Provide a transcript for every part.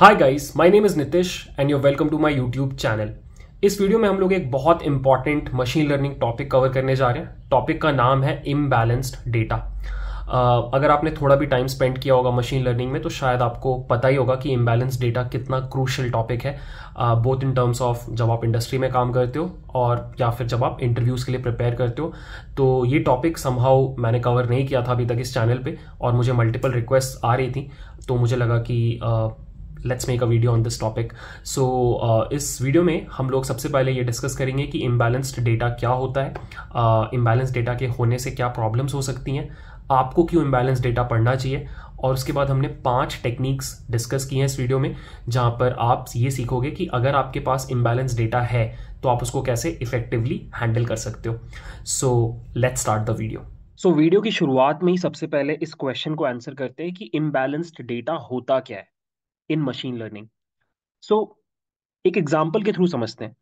Hi guys my name is Nitish and you welcome to my YouTube channel इस video में हम लोग एक बहुत important machine learning topic cover करने जा रहे हैं। टॉपिक का नाम है इम्बैलेंस्ड डेटा अगर आपने थोड़ा भी टाइम स्पेंड किया होगा मशीन लर्निंग में तो शायद आपको पता ही होगा कि इम्बैलेंस डेटा कितना क्रूशल टॉपिक है। बोथ इन टर्म्स ऑफ़ जब आप इंडस्ट्री में काम करते हो और या फिर जब आप इंटरव्यूज़ के लिए प्रिपेयर करते हो तो ये टॉपिक समहाउ मैंने कवर नहीं किया था अभी तक इस चैनल पे और मुझे मल्टीपल रिक्वेस्ट आ रही थी तो मुझे लगा कि uh, let's make a video on this topic so इस वीडियो में हम लोग सबसे पहले ये डिस्कस करेंगे कि इम्बैलेंस्ड डेटा क्या होता है इम्बैलेंस uh, डेटा के होने से क्या प्रॉब्लम्स हो सकती हैं आपको क्यों इम्बैलेंस डेटा पढ़ना चाहिए और उसके बाद हमने पाँच टेक्निक्स डिस्कस की हैं इस वीडियो में जहाँ पर आप ये सीखोगे कि अगर आपके पास इम्बैलेंस डेटा है तो आप उसको कैसे इफेक्टिवली हैंडल कर सकते हो। So let's start the video so video की शुरुआत में ही सबसे पहले इस क्वेश्चन को आंसर करते हैं कि इम्बैलेंस्ड डेटा होता क्या है। इन मशीन लर्निंग सो एक एग्ज़ाम्पल के थ्रू समझते हैं।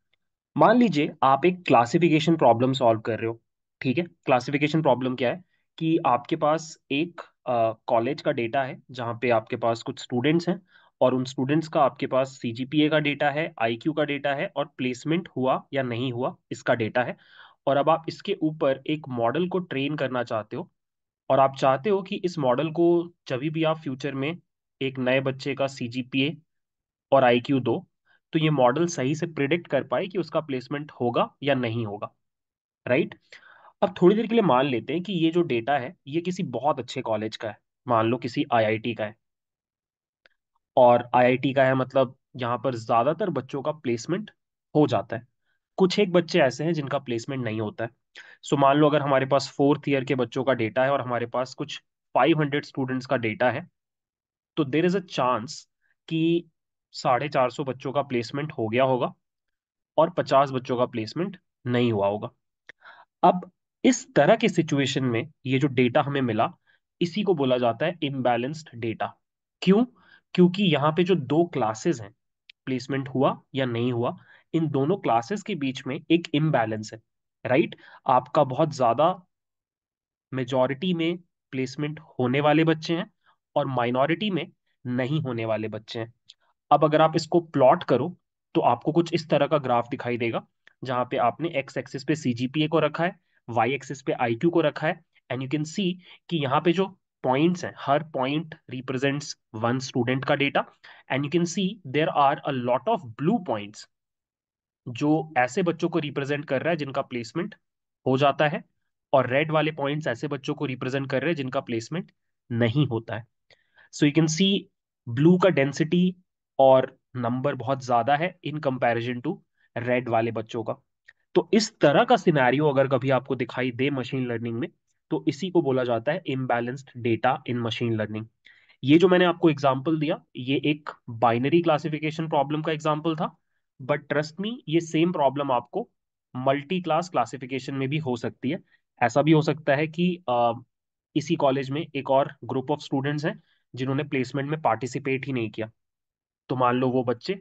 मान लीजिए आप एक क्लासिफिकेशन प्रॉब्लम सॉल्व कर रहे हो ठीक है? क्लासिफिकेशन प्रॉब्लम क्या है? कि आपके पास एक कॉलेज uh, का डेटा है जहाँ पे आपके पास कुछ स्टूडेंट्स हैं और उन स्टूडेंट्स का आपके पास सीजीपीए का डेटा है आईक्यू का डेटा है और प्लेसमेंट हुआ या नहीं हुआ इसका डेटा है। और अब आप इसके ऊपर एक मॉडल को ट्रेन करना चाहते हो और आप चाहते हो कि इस मॉडल को जब भी आप फ्यूचर में एक नए बच्चे का सीजीपीए और आईक्यू दो तो ये मॉडल सही से प्रिडिक्ट कर पाए कि उसका प्लेसमेंट होगा या नहीं होगा राइट अब थोड़ी देर के लिए मान लेते हैं कि ये जो डेटा है, ये किसी बहुत अच्छे कॉलेज का है। मान लो किसी आईआईटी का है। और आईआईटी का है मतलब यहाँ पर ज़्यादातर बच्चों का प्लेसमेंट हो जाता है। कुछ एक बच्चे ऐसे हैं जिनका प्लेसमेंट नहीं होता है। सो मान लो अगर हमारे पास फोर्थ ईयर के बच्चों का डेटा है और हमारे पास कुछ 500 स्टूडेंट्स का डेटा है तो देर इज़ अ चांस कि साढ़े चार सौ बच्चों का प्लेसमेंट हो गया होगा और पचास बच्चों का प्लेसमेंट नहीं हुआ होगा। अब इस तरह के सिचुएशन में ये जो डेटा हमें मिला, इसी को बोला जाता है इम्बैलेंस्ड डेटा क्यों? क्योंकि यहाँ पे जो दो क्लासेस हैं प्लेसमेंट हुआ या नहीं हुआ, इन दोनों क्लासेस के बीच में एक इम्बैलेंस है राइट आपका बहुत ज़्यादा मेजॉरिटी में प्लेसमेंट होने वाले बच्चे हैं और माइनॉरिटी में नहीं होने वाले बच्चे हैं। अब अगर आप इसको प्लॉट करो तो आपको कुछ इस तरह का ग्राफ दिखाई देगा, जहाँ पे आपने एक्स एक्सिस पे सीजीपीए को रखा है वाई एक्सिस पे आईक्यू को रखा है एंड यू कैन सी कि यहाँ पे जो पॉइंट्स हैं, हर पॉइंट रिप्रेजेंट्स वन स्टूडेंट का data and you can see there are a lot of blue points जो ऐसे बच्चों को रिप्रेजेंट कर रहा है जिनका प्लेसमेंट हो जाता है, और रेड वाले पॉइंट्स ऐसे बच्चों को रिप्रेजेंट कर रहे हैं जिनका प्लेसमेंट नहीं होता है। So you can see blue का डेंसिटी और नंबर बहुत ज़्यादा है इन कंपैरिजन टू रेड वाले बच्चों का। तो इस तरह का सिनेरियो अगर कभी आपको दिखाई दे मशीन लर्निंग में तो इसी को बोला जाता है imbalanced data in machine learning ये जो मैंने आपको एग्ज़ाम्पल दिया ये एक बाइनरी क्लासिफिकेशन प्रॉब्लम का एग्ज़ाम्पल था बट ट्रस्ट मी ये सेम प्रॉब्लम आपको मल्टी क्लास क्लासिफिकेशन में भी हो सकती है। ऐसा भी हो सकता है कि आ, इसी कॉलेज में एक और ग्रुप ऑफ़ स्टूडेंट्स हैं जिन्होंने प्लेसमेंट में पार्टिसिपेट ही नहीं किया। तो मान लो वो बच्चे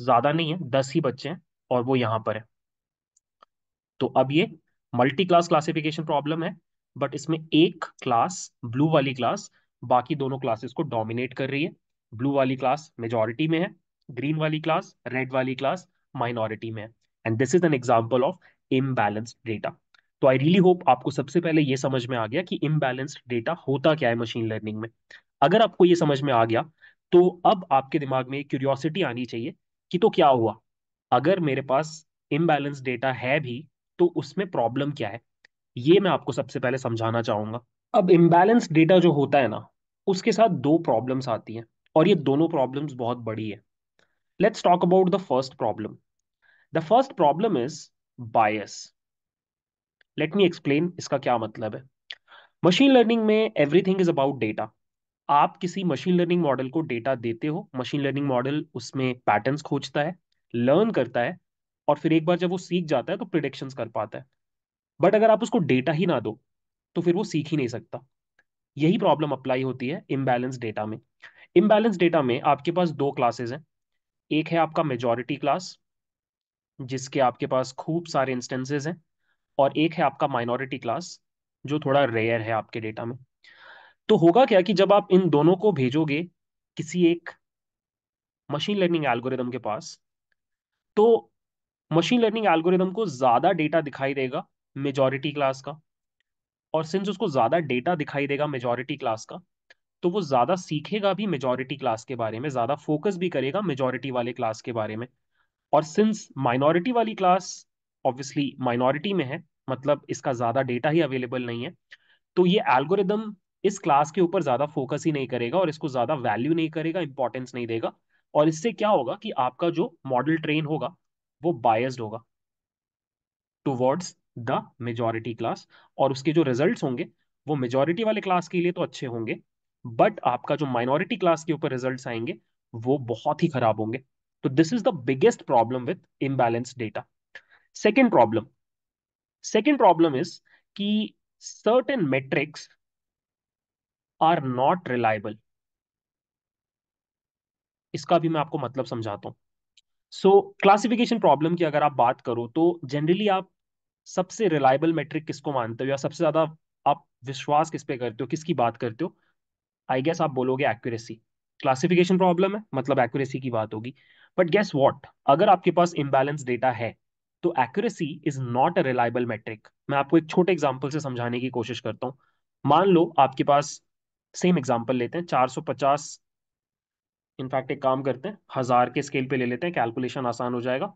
ज़्यादा नहीं है, दस ही बच्चे हैं और वो यहाँ पर है। तो अब ये मल्टी क्लास क्लासिफिकेशन प्रॉब्लम है बट इसमें एक क्लास ब्लू वाली क्लास बाकी दोनों क्लासेस को डोमिनेट कर रही है। ब्लू वाली क्लास मेजोरिटी में है ग्रीन वाली क्लास रेड वाली क्लास माइनॉरिटी में है। And this is an example of imbalanced data तो आई रियली होप आपको सबसे पहले ये समझ में आ गया कि इम्बैलेंस्ड डेटा होता क्या है मशीन लर्निंग में। अगर आपको ये समझ में आ गया तो अब आपके दिमाग में क्यूरियोसिटी आनी चाहिए कि तो क्या हुआ? अगर मेरे पास इम्बैलेंस डेटा है भी तो उसमें प्रॉब्लम क्या है? ये मैं आपको सबसे पहले समझाना चाहूँगा। अब इम्बैलेंस डेटा जो होता है ना, उसके साथ दो प्रॉब्लम्स आती हैं, और ये दोनों प्रॉब्लम्स बहुत बड़ी है। Let's talk about the first problem the first problem is bias let me explain इसका क्या मतलब है। मशीन लर्निंग में एवरीथिंग इज़ अबाउट डेटा आप किसी मशीन लर्निंग मॉडल को डेटा देते हो मशीन लर्निंग मॉडल उसमें पैटर्न्स खोजता है लर्न करता है और फिर एक बार जब वो सीख जाता है तो प्रिडिक्शंस कर पाता है। बट अगर आप उसको डेटा ही ना दो तो फिर वो सीख ही नहीं सकता। यही प्रॉब्लम अप्लाई होती है इम्बैलेंस डेटा में। इम्बैलेंस डेटा में आपके पास दो क्लासेज हैं। एक है आपका मेजोरिटी क्लास जिसके आपके पास खूब सारे इंस्टेंसेज हैं, और एक है आपका माइनॉरिटी क्लास जो थोड़ा रेयर है आपके डेटा में। तो होगा क्या कि जब आप इन दोनों को भेजोगे किसी एक मशीन लर्निंग एल्गोरिदम के पास तो मशीन लर्निंग एल्गोरिदम को ज़्यादा डेटा दिखाई देगा मेजॉरिटी क्लास का और सिंस उसको ज़्यादा डेटा दिखाई देगा मेजॉरिटी क्लास का तो वो ज़्यादा सीखेगा भी मेजॉरिटी क्लास के बारे में, ज़्यादा फोकस भी करेगा मेजॉरिटी वाले क्लास के बारे में और सिंस माइनॉरिटी वाली क्लास ऑब्वियसली माइनॉरिटी में है मतलब इसका ज़्यादा डेटा ही अवेलेबल नहीं है तो ये एल्गोरिदम इस क्लास के ऊपर ज़्यादा फोकस ही नहीं करेगा और इसको ज़्यादा वैल्यू नहीं करेगा इंपॉर्टेंस नहीं देगा। और इससे क्या होगा कि आपका जो मॉडल ट्रेन होगा, वो बायस्ड होगा टुवर्ड्स द मेजॉरिटी क्लास और उसके जो रिजल्ट्स होंगे, वो मेजॉरिटी वाले क्लास के लिए तो अच्छे होंगे बट आपका जो माइनॉरिटी क्लास के ऊपर रिज़ल्ट आएँगे, वो बहुत ही खराब होंगे। तो this is the biggest problem with imbalance data second problem second problem is कि certain metrics are not reliable. इसका भी मैं आपको मतलब समझाता हूँ। सो क्लासिफिकेशन प्रॉब्लम की अगर आप बात करो तो जनरली आप सबसे रिलायबल मेट्रिक किसको मानते हो या सबसे ज़्यादा आप विश्वास किस पे करते हो, किसकी बात करते हो? आई गेस आप बोलोगे एक्यूरेसी क्लासिफिकेशन प्रॉब्लम है मतलब एक्यूरेसी की बात होगी। बट गेस वॉट अगर आपके पास इम्बैलेंस डेटा है तो accuracy is not a reliable metric मैं आपको एक छोटे एग्ज़ाम्पल से समझाने की कोशिश करता हूँ। मान लो आपके पास सेम एग्जांपल लेते हैं 450 इनफैक्ट एक काम करते हैं, हज़ार के स्केल पे ले लेते हैं कैलकुलेशन आसान हो जाएगा।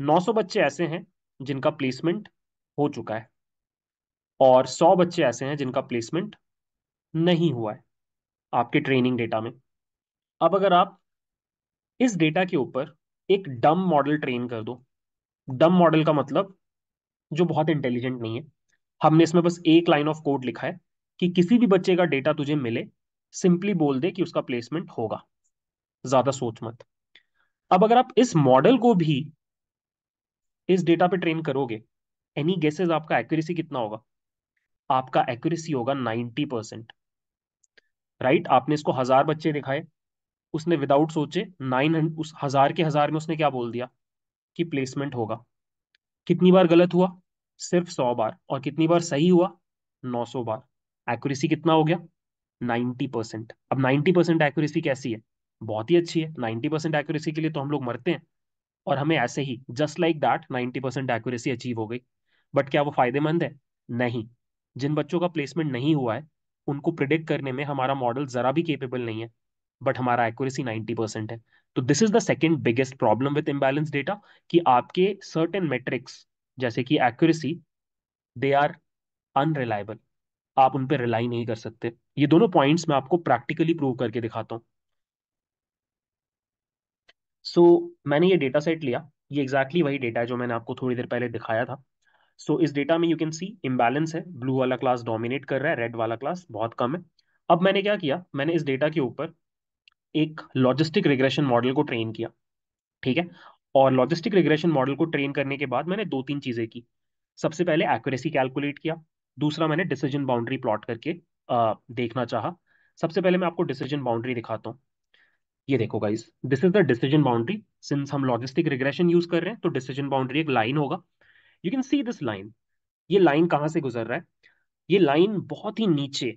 900 बच्चे ऐसे हैं जिनका प्लेसमेंट हो चुका है और 100 बच्चे ऐसे हैं जिनका प्लेसमेंट नहीं हुआ है आपके ट्रेनिंग डेटा में। अब अगर आप इस डेटा के ऊपर एक डम मॉडल ट्रेन कर दो डम मॉडल का मतलब जो बहुत इंटेलिजेंट नहीं है, हमने इसमें बस एक लाइन ऑफ़ कोड लिखा है कि किसी भी बच्चे का डेटा तुझे मिले सिंपली बोल दे कि उसका प्लेसमेंट होगा। ज़्यादा सोच मत। अब अगर आप इस मॉडल को भी इस डेटा पे ट्रेन करोगे एनी गेसेस आपका एक्यूरेसी कितना होगा? आपका एक्यूरेसी होगा नाइनटी परसेंट राइट आपने इसको हज़ार बच्चे दिखाए, उसने विदाउट सोचे नाइन उस हज़ार के हज़ार में उसने क्या बोल दिया? कि प्लेसमेंट होगा। कितनी बार गलत हुआ? सिर्फ़ सौ बार। और कितनी बार सही हुआ? नौ सौ बार। एक्यूरेसी कितना हो गया? Ninety percent. अब नाइन्टी परसेंट एक्यूरेसी कैसी है? बहुत ही अच्छी है। नाइन्टी परसेंट एक्यूरेसी के लिए तो हम लोग मरते हैं। और हमें ऐसे ही just like that ninety percent accuracy achieve हो गई। बट क्या वो फ़ायदेमंद है? नहीं। जिन बच्चों का प्लेसमेंट नहीं हुआ है, उनको प्रिडिक्ट करने में हमारा मॉडल जरा भी केपेबल नहीं है। बट हमारा एक्यूरेसी नाइन्टी परसेंट है। तो this is the second biggest problem with imbalance data कि आपके सर्टेन मेट्रिक्स जैसे कि एक्यूरेसी दे आर अनरिलायबल आप उन पर रिलाई नहीं कर सकते। ये दोनों पॉइंट्स मैं आपको प्रैक्टिकली प्रूव करके दिखाता हूँ। सो so, मैंने ये डेटा सेट लिया। ये एग्जैक्टली exactly वही डेटा है जो मैंने आपको थोड़ी देर पहले दिखाया था। सो so, इस डेटा में यू कैन सी इम्बैलेंस है। ब्लू वाला क्लास डोमिनेट कर रहा है। रेड वाला क्लास बहुत कम है। अब मैंने क्या किया? मैंने इस डेटा के ऊपर एक लॉजिस्टिक रिग्रेशन मॉडल को ट्रेन किया। ठीक है? और लॉजिस्टिक रिग्रेशन मॉडल को ट्रेन करने के बाद मैंने दो तीन चीज़ें की। सबसे पहले एक्यूरेसी कैलकुलेट किया। दूसरा मैंने डिसीज़न बाउंड्री प्लॉट करके आ, देखना चाहा। सबसे पहले मैं आपको डिसीज़न बाउंड्री दिखाता हूँ। ये देखो guys this is the decision boundary since हम लॉजिस्टिक रिग्रेशन यूज़ कर रहे हैं तो डिसीज़न बाउंड्री एक लाइन होगा। You can see this line ये लाइन कहाँ से गुजर रहा है? ये लाइन बहुत ही नीचे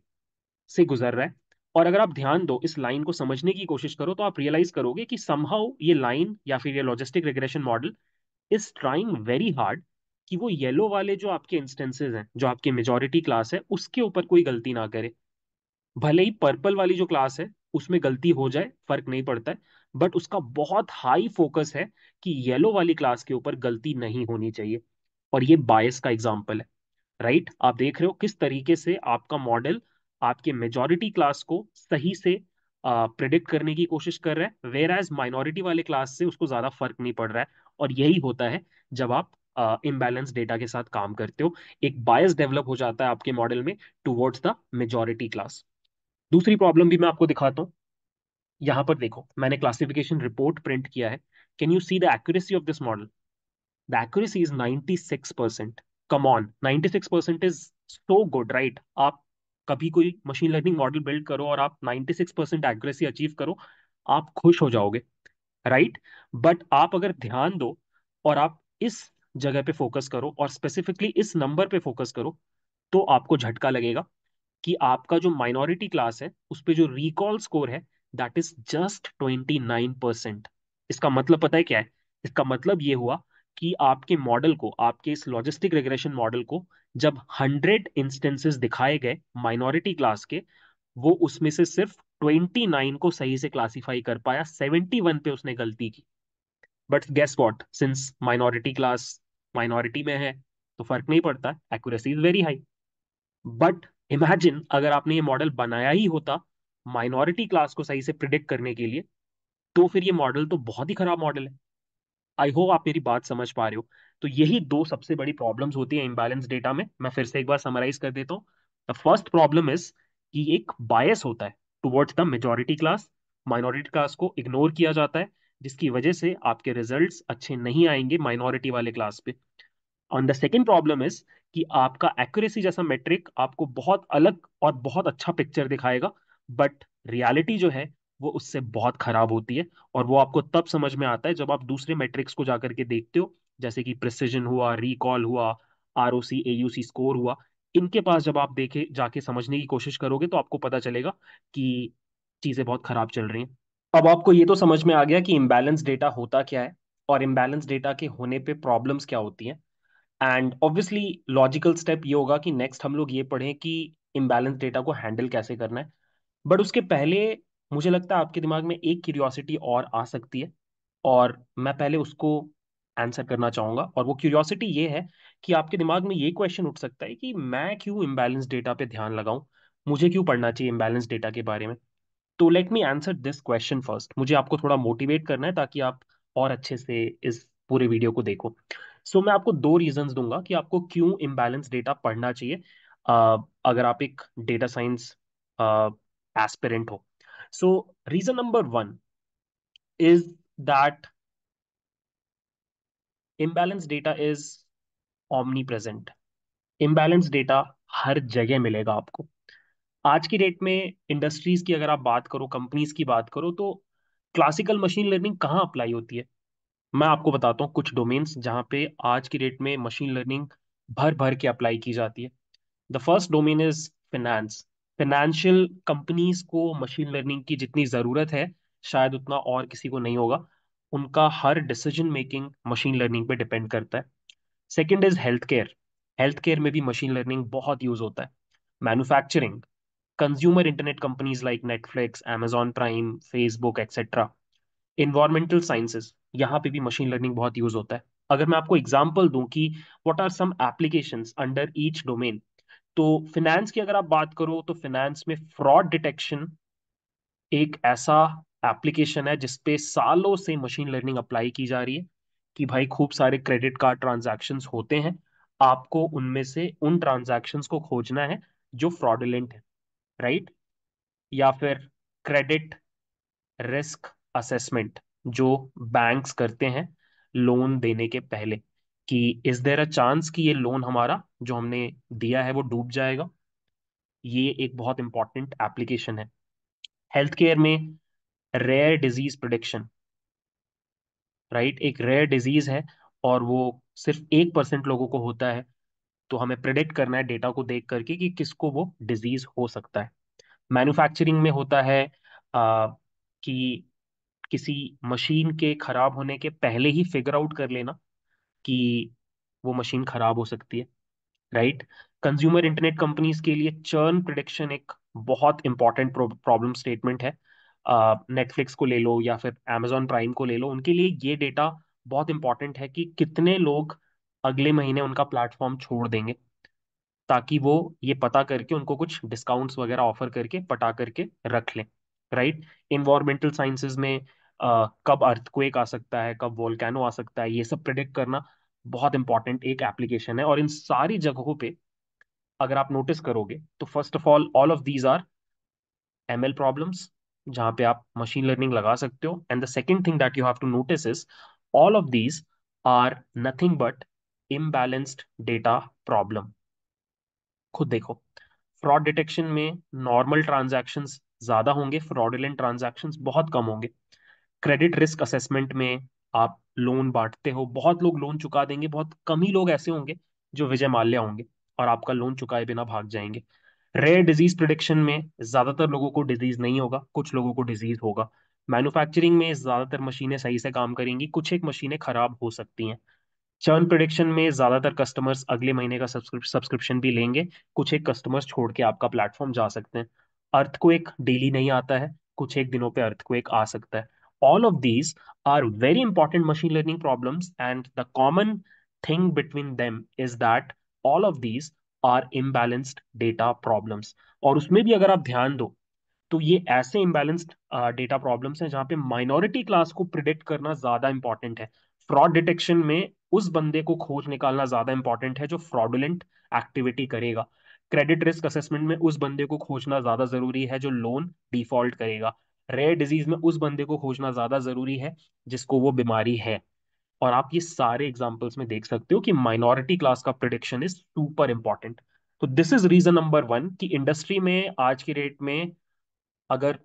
से गुजर रहा है। और अगर आप ध्यान दो इस लाइन को समझने की कोशिश करो तो आप रियलाइज़ करोगे कि समहाउ ये लाइन या फिर ये logistic regression model is trying very hard कि वो येलो वाले जो आपके इंस्टेंसेज हैं, जो आपके मेजोरिटी क्लास है, उसके ऊपर कोई गलती ना करे। भले ही पर्पल वाली जो क्लास है, उसमें गलती हो जाए, फ़र्क नहीं पड़ता है बट उसका बहुत हाई फोकस है कि येलो वाली क्लास के ऊपर गलती नहीं होनी चाहिए। और ये बायस का एग्ज़ाम्पल है राइट right? आप देख रहे हो किस तरीके से आपका मॉडल आपके मेजोरिटी क्लास को सही से प्रिडिक्ट करने की कोशिश कर रहा है वेर एज माइनॉरिटी वाले क्लास से उसको ज़्यादा फ़र्क नहीं पड़ रहा है। और यही होता है जब आप इम्बैलेंस uh, डेटा के साथ काम करते हो एक बायस डेवलप हो जाता है आपके मॉडल में टूवर्ड्स द मेजोरिटी क्लास दूसरी प्रॉब्लम भी मैं आपको दिखाता हूँ। यहाँ पर देखो मैंने क्लासिफिकेशन रिपोर्ट प्रिंट किया है। Can you see the accuracy of this model the accuracy is 96 percent come on 96 percent is so good right आप कभी कोई मशीन लर्निंग मॉडल बिल्ड करो और आप 96 परसेंट एक्यूरेसी अचीव करो आप खुश हो जाओगे राइट right? बट आप अगर ध्यान दो और आप इस जगह पे फोकस करो और स्पेसिफिकली इस नंबर पे फोकस करो तो आपको झटका लगेगा कि आपका जो माइनॉरिटी क्लास है, उस पर जो रिकॉल स्कोर है that is just twenty nine percent इसका मतलब पता है क्या है? इसका मतलब ये हुआ कि आपके मॉडल को, आपके इस लॉजिस्टिक रिग्रेशन मॉडल को, जब हंड्रेड इंस्टेंसेस दिखाए गए माइनॉरिटी क्लास के, वो उसमें से सिर्फ़ ट्वेंटी नाइन को सही से क्लासिफाई कर पाया सेवेंटी वन पे उसने गलती की. But guess what since minority class minority में है तो फ़र्क नहीं पड़ता accuracy is very high but imagine अगर आपने ये मॉडल बनाया ही होता माइनॉरिटी क्लास को सही से प्रिडिक्ट करने के लिए तो फिर ये मॉडल तो बहुत ही खराब मॉडल है। आई होप आप मेरी बात समझ पा रहे हो। तो यही दो सबसे बड़ी प्रॉब्लम्स होती है इम्बैलेंस डेटा में। मैं फिर से एक बार समराइज कर देता हूँ। द फ़र्स्ट प्रॉब्लम इज़ कि एक बायस होता है towards the majority class minority class को इग्नोर किया जाता है। जिसकी वजह से आपके रिजल्ट्स अच्छे नहीं आएँगे माइनॉरिटी वाले क्लास पे। On the second problem is कि आपका एक्यूरेसी जैसा मेट्रिक आपको बहुत अलग और बहुत अच्छा पिक्चर दिखाएगा बट रियलिटी जो है, वो उससे बहुत खराब होती है और वो आपको तब समझ में आता है जब आप दूसरे मेट्रिक्स को जाकर के देखते हो, जैसे कि प्रिसीजन हुआ रिकॉल हुआ R O C A U C score हुआ, इनके पास जब आप देखे, जाके समझने की कोशिश करोगे तो आपको पता चलेगा कि चीज़ें बहुत खराब चल रही हैं। अब आपको ये तो समझ में आ गया कि इम्बैलेंस डेटा होता क्या है और इम्बैलेंस डेटा के होने पे प्रॉब्लम्स क्या होती हैं। एंड ऑब्वियसली लॉजिकल स्टेप ये होगा कि नेक्स्ट हम लोग ये पढ़ें कि इम्बैलेंस डेटा को हैंडल कैसे करना है। बट उसके पहले मुझे लगता है आपके दिमाग में एक क्यूरियोसिटी और आ सकती है और मैं पहले उसको आंसर करना चाहूँगा। और वो क्यूरियोसिटी ये है कि आपके दिमाग में ये क्वेश्चन उठ सकता है कि मैं क्यों इम्बैलेंस डेटा पे ध्यान लगाऊँ? मुझे क्यों पढ़ना चाहिए इम्बैलेंस डेटा के बारे में? तो let me answer this question first मुझे आपको थोड़ा मोटिवेट करना है ताकि आप और अच्छे से इस पूरे वीडियो को देखो। सो so, मैं आपको दो रीजंस दूँगा कि आपको क्यों इम्बैलेंस डेटा पढ़ना चाहिए uh, अगर आप एक डेटा साइंस एस्पिरेंट हो। So reason number one is that imbalance data is omnipresent imbalance data हर जगह मिलेगा आपको। आज की डेट में इंडस्ट्रीज़ की अगर आप बात करो कंपनीज़ की बात करो तो क्लासिकल मशीन लर्निंग कहाँ अप्लाई होती है? मैं आपको बताता हूँ कुछ डोमेन्स जहाँ पे आज की डेट में मशीन लर्निंग भर भर के अप्लाई की जाती है। The first domain is finance financial companies को मशीन लर्निंग की जितनी ज़रूरत है, शायद उतना और किसी को नहीं होगा। उनका हर डिसीज़न मेकिंग मशीन लर्निंग पे डिपेंड करता है। Second is health care health care में भी मशीन लर्निंग बहुत यूज़ होता है। Manufacturing consumer internet companies like Netflix Amazon Prime Facebook etcetera environmental sciences यहाँ पे भी मशीन लर्निंग बहुत यूज़ होता है। अगर मैं आपको एग्जांपल दूँ कि what are some applications under each domain तो फिनेंस की अगर आप बात करो तो फिनेंस में फ्रॉड डिटेक्शन एक ऐसा एप्लीकेशन है जिसपे सालों से मशीन लर्निंग अप्लाई की जा रही है कि भाई खूब सारे क्रेडिट कार्ड ट्रांजैक्शंस होते हैं। आपको उनमें से उन ट्रांजैक्शंस को खोजना है जो फ्रॉडुलेंट है। राइट? या फिर क्रेडिट रिस्क असेसमेंट, जो बैंक्स करते हैं लोन देने के पहले, कि इज़ देयर अ चांस कि ये लोन हमारा, जो हमने दिया है, वो डूब जाएगा? ये एक बहुत इंपॉर्टेंट एप्लीकेशन है। हेल्थ केयर में रेयर डिज़ीज़ प्रोडिक्शन राइट एक रेयर डिज़ीज़ है, और वो सिर्फ़ एक परसेंट लोगों को होता है। तो हमें प्रिडिक्ट करना है डेटा को देख करके कि किसको वो डिज़ीज़ हो सकता है। मैन्युफैक्चरिंग में होता है आ, कि किसी मशीन के खराब होने के पहले ही फिगर आउट कर लेना कि वो मशीन खराब हो सकती है राइट कंज्यूमर इंटरनेट कंपनीज़ के लिए चर्न प्रिडिक्शन एक बहुत इंपॉर्टेंट प्रॉब्लम स्टेटमेंट है। नेटफ्लिक्स uh, को ले लो या फिर अमेजोन प्राइम को ले लो उनके लिए ये डेटा बहुत इंपॉर्टेंट है कि कितने लोग अगले महीने उनका प्लेटफॉर्म छोड़ देंगे ताकि वो ये पता करके उनको कुछ डिस्काउंट्स वगैरह ऑफ़र करके पटा करके रख लें राइट इन्वायरमेंटल साइंसेज में uh, कब अर्थक्वेक आ सकता है कब वोल्केनो आ सकता है ये सब प्रिडिक्ट करना बहुत इंपॉर्टेंट एक एप्लीकेशन है। और इन सारी जगहों पे अगर आप नोटिस करोगे तो first of all all of these are ML L problems जहाँ पे आप मशीन लर्निंग लगा सकते हो। And the second thing that you have to notice is all of these are nothing but imbalanced data problem खुद देखो। Fraud detection में normal transactions ज़्यादा होंगे फ्रॉडुलेंट ट्रांजैक्शंस बहुत कम होंगे। क्रेडिट रिस्क असेसमेंट में आप लोन बांटते हो, बहुत लोग लोन चुका देंगे, बहुत कम ही लोग ऐसे होंगे जो विजय माल्या होंगे और आपका लोन चुकाए बिना भाग जाएँगे। रेयर डिज़ीज़ प्रिडिक्शन में ज़्यादातर लोगों को डिज़ीज़ नहीं होगा, कुछ लोगों को डिज़ीज़ होगा। मैन्युफैक्चरिंग में ज़्यादातर मशीनें सही से काम करेंगी, कुछ एक मशीनें खराब हो सकती हैं। चर्न प्रोडिक्शन में ज़्यादातर कस्टमर्स अगले महीने का सब्सक्रिप्शन भी लेंगे। कुछ एक कस्टमर्स छोड़ के आपका प्लेटफॉर्म जा सकते हैं। अर्थ को एक डेली नहीं आता है। कुछ एक दिनों पे अर्थ को एक आ सकता है। All of these are very important machine learning problems and the common thing between them is that all of these are imbalanced data problems और उसमें भी अगर आप ध्यान दो तो ये ऐसे इम्बेलेंस्ड डेटा प्रॉब्लम्स हैं जहाँ पे माइनॉरिटी क्लास को प्रिडिक्ट करना ज़्यादा इंपॉर्टेंट है। फ्रॉड डिटेक्शन में उस बंदे को खोज निकालना ज़्यादा इंपॉर्टेंट है जो फ्रॉडुलेंट एक्टिविटी करेगा। क्रेडिट रिस्क असेसमेंट में उस बंदे को खोजना ज़्यादा ज़रूरी है जो लोन डिफ़ॉल्ट करेगा। रेयर डिज़ीज़ में उस बंदे को खोजना ज़्यादा ज़रूरी है जिसको वो बीमारी है। और आप ये सारे एग्जाम्पल्स में देख सकते हो कि माइनॉरिटी क्लास का प्रिडिक्शन इज़ सुपर इंपॉर्टेंट तो this is reason number one कि इंडस्ट्री में आज की डेट में अगर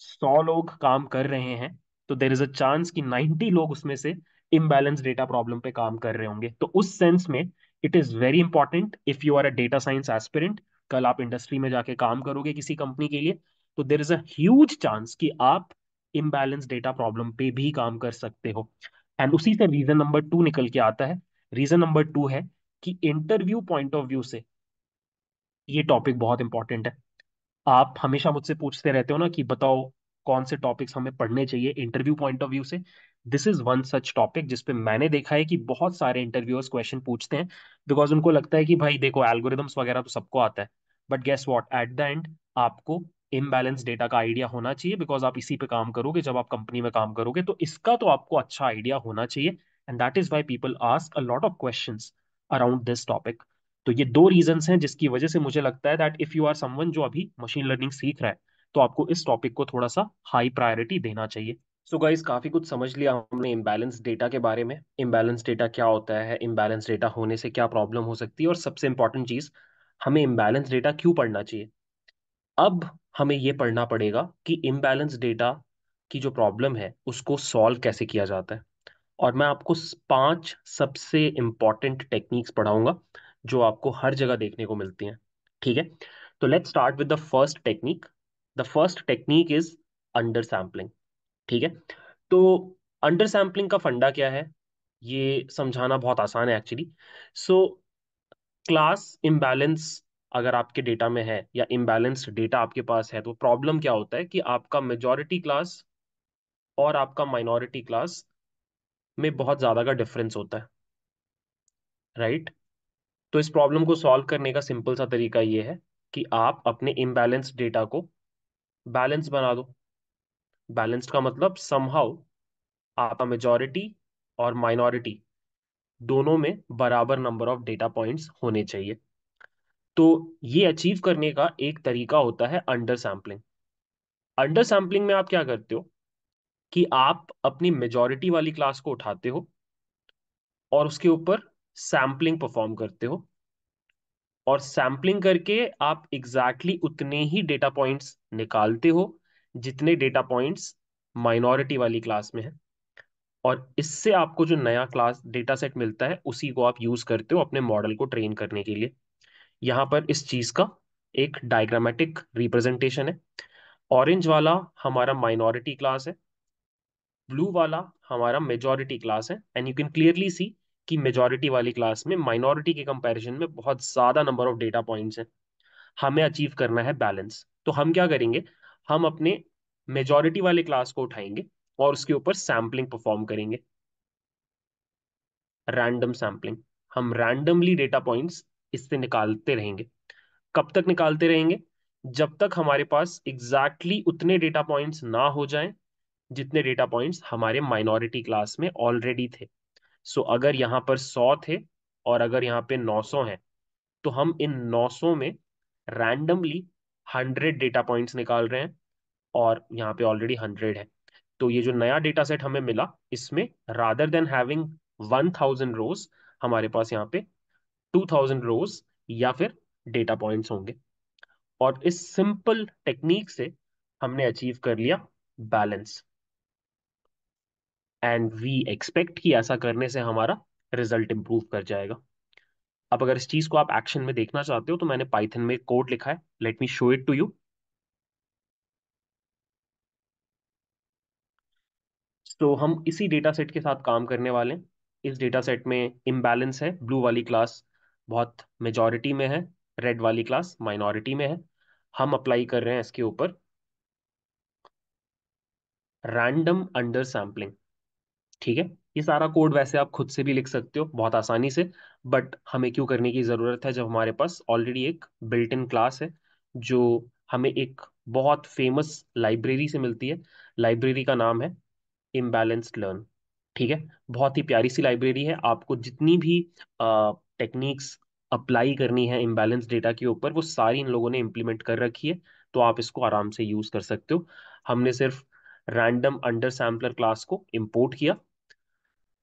सौ लोग काम कर रहे हैं तो देर इज़ अ चांस कि 90 लोग उसमें से इम्बैलेंस डेटा प्रॉब्लम पे काम कर रहे होंगे। तो उस सेंस में it is very important if you are a data science aspirant कल आप इंडस्ट्री में जाके काम करोगे किसी कंपनी के लिए तो there is a huge chance कि आप इम्बैलेंस डेटा प्रॉब्लम पे भी काम कर सकते हो। एंड उसी से रीजन नंबर टू निकल के आता है। रीजन नंबर टू है कि इंटरव्यू पॉइंट ऑफ़ व्यू से ये टॉपिक बहुत इंपॉर्टेंट है। आप हमेशा मुझसे पूछते रहते हो ना कि बताओ कौन से टॉपिक्स हमें पढ़ने चाहिए इंटरव्यू पॉइंट ऑफ़ व्यू से। This is one such topic जिसपे मैंने देखा है कि बहुत सारे इंटरव्यूअर्स क्वेश्चन पूछते हैं बिकॉज़ उनको लगता है कि भाई देखो एल्गोरिदम्स वगैरह तो सबको आता है but guess what at the end आपको इम्बैलेंस डेटा का आइडिया होना चाहिए बिकॉज़ आप इसी पे काम करोगे, जब आप कंपनी में काम करोगे तो इसका तो आपको अच्छा आइडिया होना चाहिए and that is why people ask a lot of question around this topic तो ये दो रीजंस हैं जिसकी वजह से मुझे लगता है that if you are someone जो अभी मशीन लर्निंग सीख रहा है तो आपको इस टॉपिक को थोड़ा सा हाई प्रायोरिटी देना चाहिए। सो so गाइस काफ़ी कुछ समझ लिया हमने इम्बैलेंस डेटा के बारे में। इम्बैलेंस डेटा क्या होता है? इम्बैलेंस डेटा होने से क्या प्रॉब्लम हो सकती है? और सबसे इंपॉर्टेंट चीज़, हमें इम्बैलेंस डेटा क्यों पढ़ना चाहिए? अब हमें ये पढ़ना पड़ेगा कि इम्बैलेंस डेटा की जो प्रॉब्लम है, उसको सॉल्व कैसे किया जाता है। और मैं आपको पाँच सबसे इंपॉर्टेंट टेक्निक्स पढ़ाऊँगा, जो आपको हर जगह देखने को मिलती हैं। ठीक है? तो let's start with the first technique the first technique is under sampling ठीक है? तो अंडर सैम्पलिंग का फंडा क्या है? ये समझाना बहुत आसान है एक्चुअली सो क्लास इम्बैलेंस अगर आपके डेटा में है या इम्बैलेंस्ड डेटा आपके पास है तो प्रॉब्लम क्या होता है कि आपका मेजोरिटी क्लास और आपका माइनॉरिटी क्लास में बहुत ज़्यादा का डिफरेंस होता है. Right right? तो इस प्रॉब्लम को सॉल्व करने का सिंपल सा तरीका ये है कि आप अपने इम्बैलेंस डेटा को बैलेंस बना दो. बैलेंस्ड का मतलब समहाउ आपका मेजोरिटी और माइनॉरिटी दोनों में बराबर नंबर ऑफ़ डेटा पॉइंट्स होने चाहिए। तो ये अचीव करने का एक तरीका होता है अंडर सैम्पलिंग अंडर सैम्पलिंग में आप क्या करते हो कि आप अपनी मेजॉरिटी वाली क्लास को उठाते हो और उसके ऊपर सैम्पलिंग परफॉर्म करते हो। और सैम्पलिंग करके आप एग्जैक्टली exactly उतने ही डेटा पॉइंट्स निकालते हो जितने डेटा पॉइंट्स माइनॉरिटी वाली क्लास में है, और इससे आपको जो नया क्लास डेटा सेट मिलता है, उसी को आप यूज़ करते हो अपने मॉडल को ट्रेन करने के लिए। यहाँ पर इस चीज़ का एक डायग्रामेटिक रिप्रेजेंटेशन है। ऑरेंज वाला हमारा माइनॉरिटी क्लास है ब्लू वाला हमारा मेजॉरिटी क्लास है and you can clearly see कि मेजॉरिटी वाली क्लास में माइनॉरिटी के कंपैरिजन में बहुत ज़्यादा नंबर ऑफ़ डेटा पॉइंट्स हैं। हमें अचीव करना है बैलेंस तो हम क्या करेंगे? हम अपने मेजॉरिटी वाले क्लास को उठाएँगे और उसके ऊपर सैम्पलिंग परफॉर्म करेंगे। रैंडम सैम्पलिंग हम रैंडमली डेटा पॉइंट्स इससे निकालते रहेंगे। कब तक निकालते रहेंगे? जब तक हमारे पास एग्जैक्टली exactly उतने डेटा पॉइंट्स ना हो जाएँ जितने डेटा पॉइंट्स हमारे माइनॉरिटी क्लास में ऑलरेडी थे। सो so, अगर यहाँ पर सौ थे और अगर यहाँ पे नौ सौ है तो हम इन नौ सौ में रैंडमली हंड्रेड डेटा पॉइंट्स निकाल रहे हैं और यहाँ पे ऑलरेडी हंड्रेड है। तो ये जो नया डेटा सेट हमें मिला, इसमें rather than having one thousand rows हमारे पास यहाँ पे टू थाउज़ेंड रोज या फिर डेटा पॉइंट्स होंगे। और इस सिंपल टेक्निक से हमने अचीव कर लिया बैलेंस एंड वी एक्सपेक्ट कि ऐसा करने से हमारा रिज़ल्ट इंप्रूव कर जाएगा। अब अगर इस चीज़ को आप एक्शन में देखना चाहते हो तो मैंने पाइथन में कोड लिखा है। Let me show it to you तो हम इसी डेटा सेट के साथ काम करने वाले हैं। इस डेटा सेट में इम्बैलेंस है ब्लू वाली क्लास बहुत मेजॉरिटी में है रेड वाली क्लास माइनॉरिटी में है। हम अप्लाई कर रहे हैं इसके ऊपर रैंडम अंडर सैम्पलिंग ठीक है? ये सारा कोड वैसे आप खुद से भी लिख सकते हो, बहुत आसानी से, बट हमें क्यों करने की ज़रूरत है जब हमारे पास ऑलरेडी एक बिल्ट इन क्लास है, जो हमें एक बहुत फ़ेमस लाइब्रेरी से मिलती है। लाइब्रेरी का नाम है इम्बैलेंस्ड लर्न ठीक है? बहुत ही प्यारी सी लाइब्रेरी है। आपको जितनी भी टेक्निक्स अप्लाई करनी है इम्बैलेंस डेटा के ऊपर, वो सारी इन लोगों ने इम्प्लीमेंट कर रखी है तो आप इसको आराम से यूज़ कर सकते हो। हमने सिर्फ़ रैंडम अंडर सैम्पलर क्लास को इम्पोर्ट किया।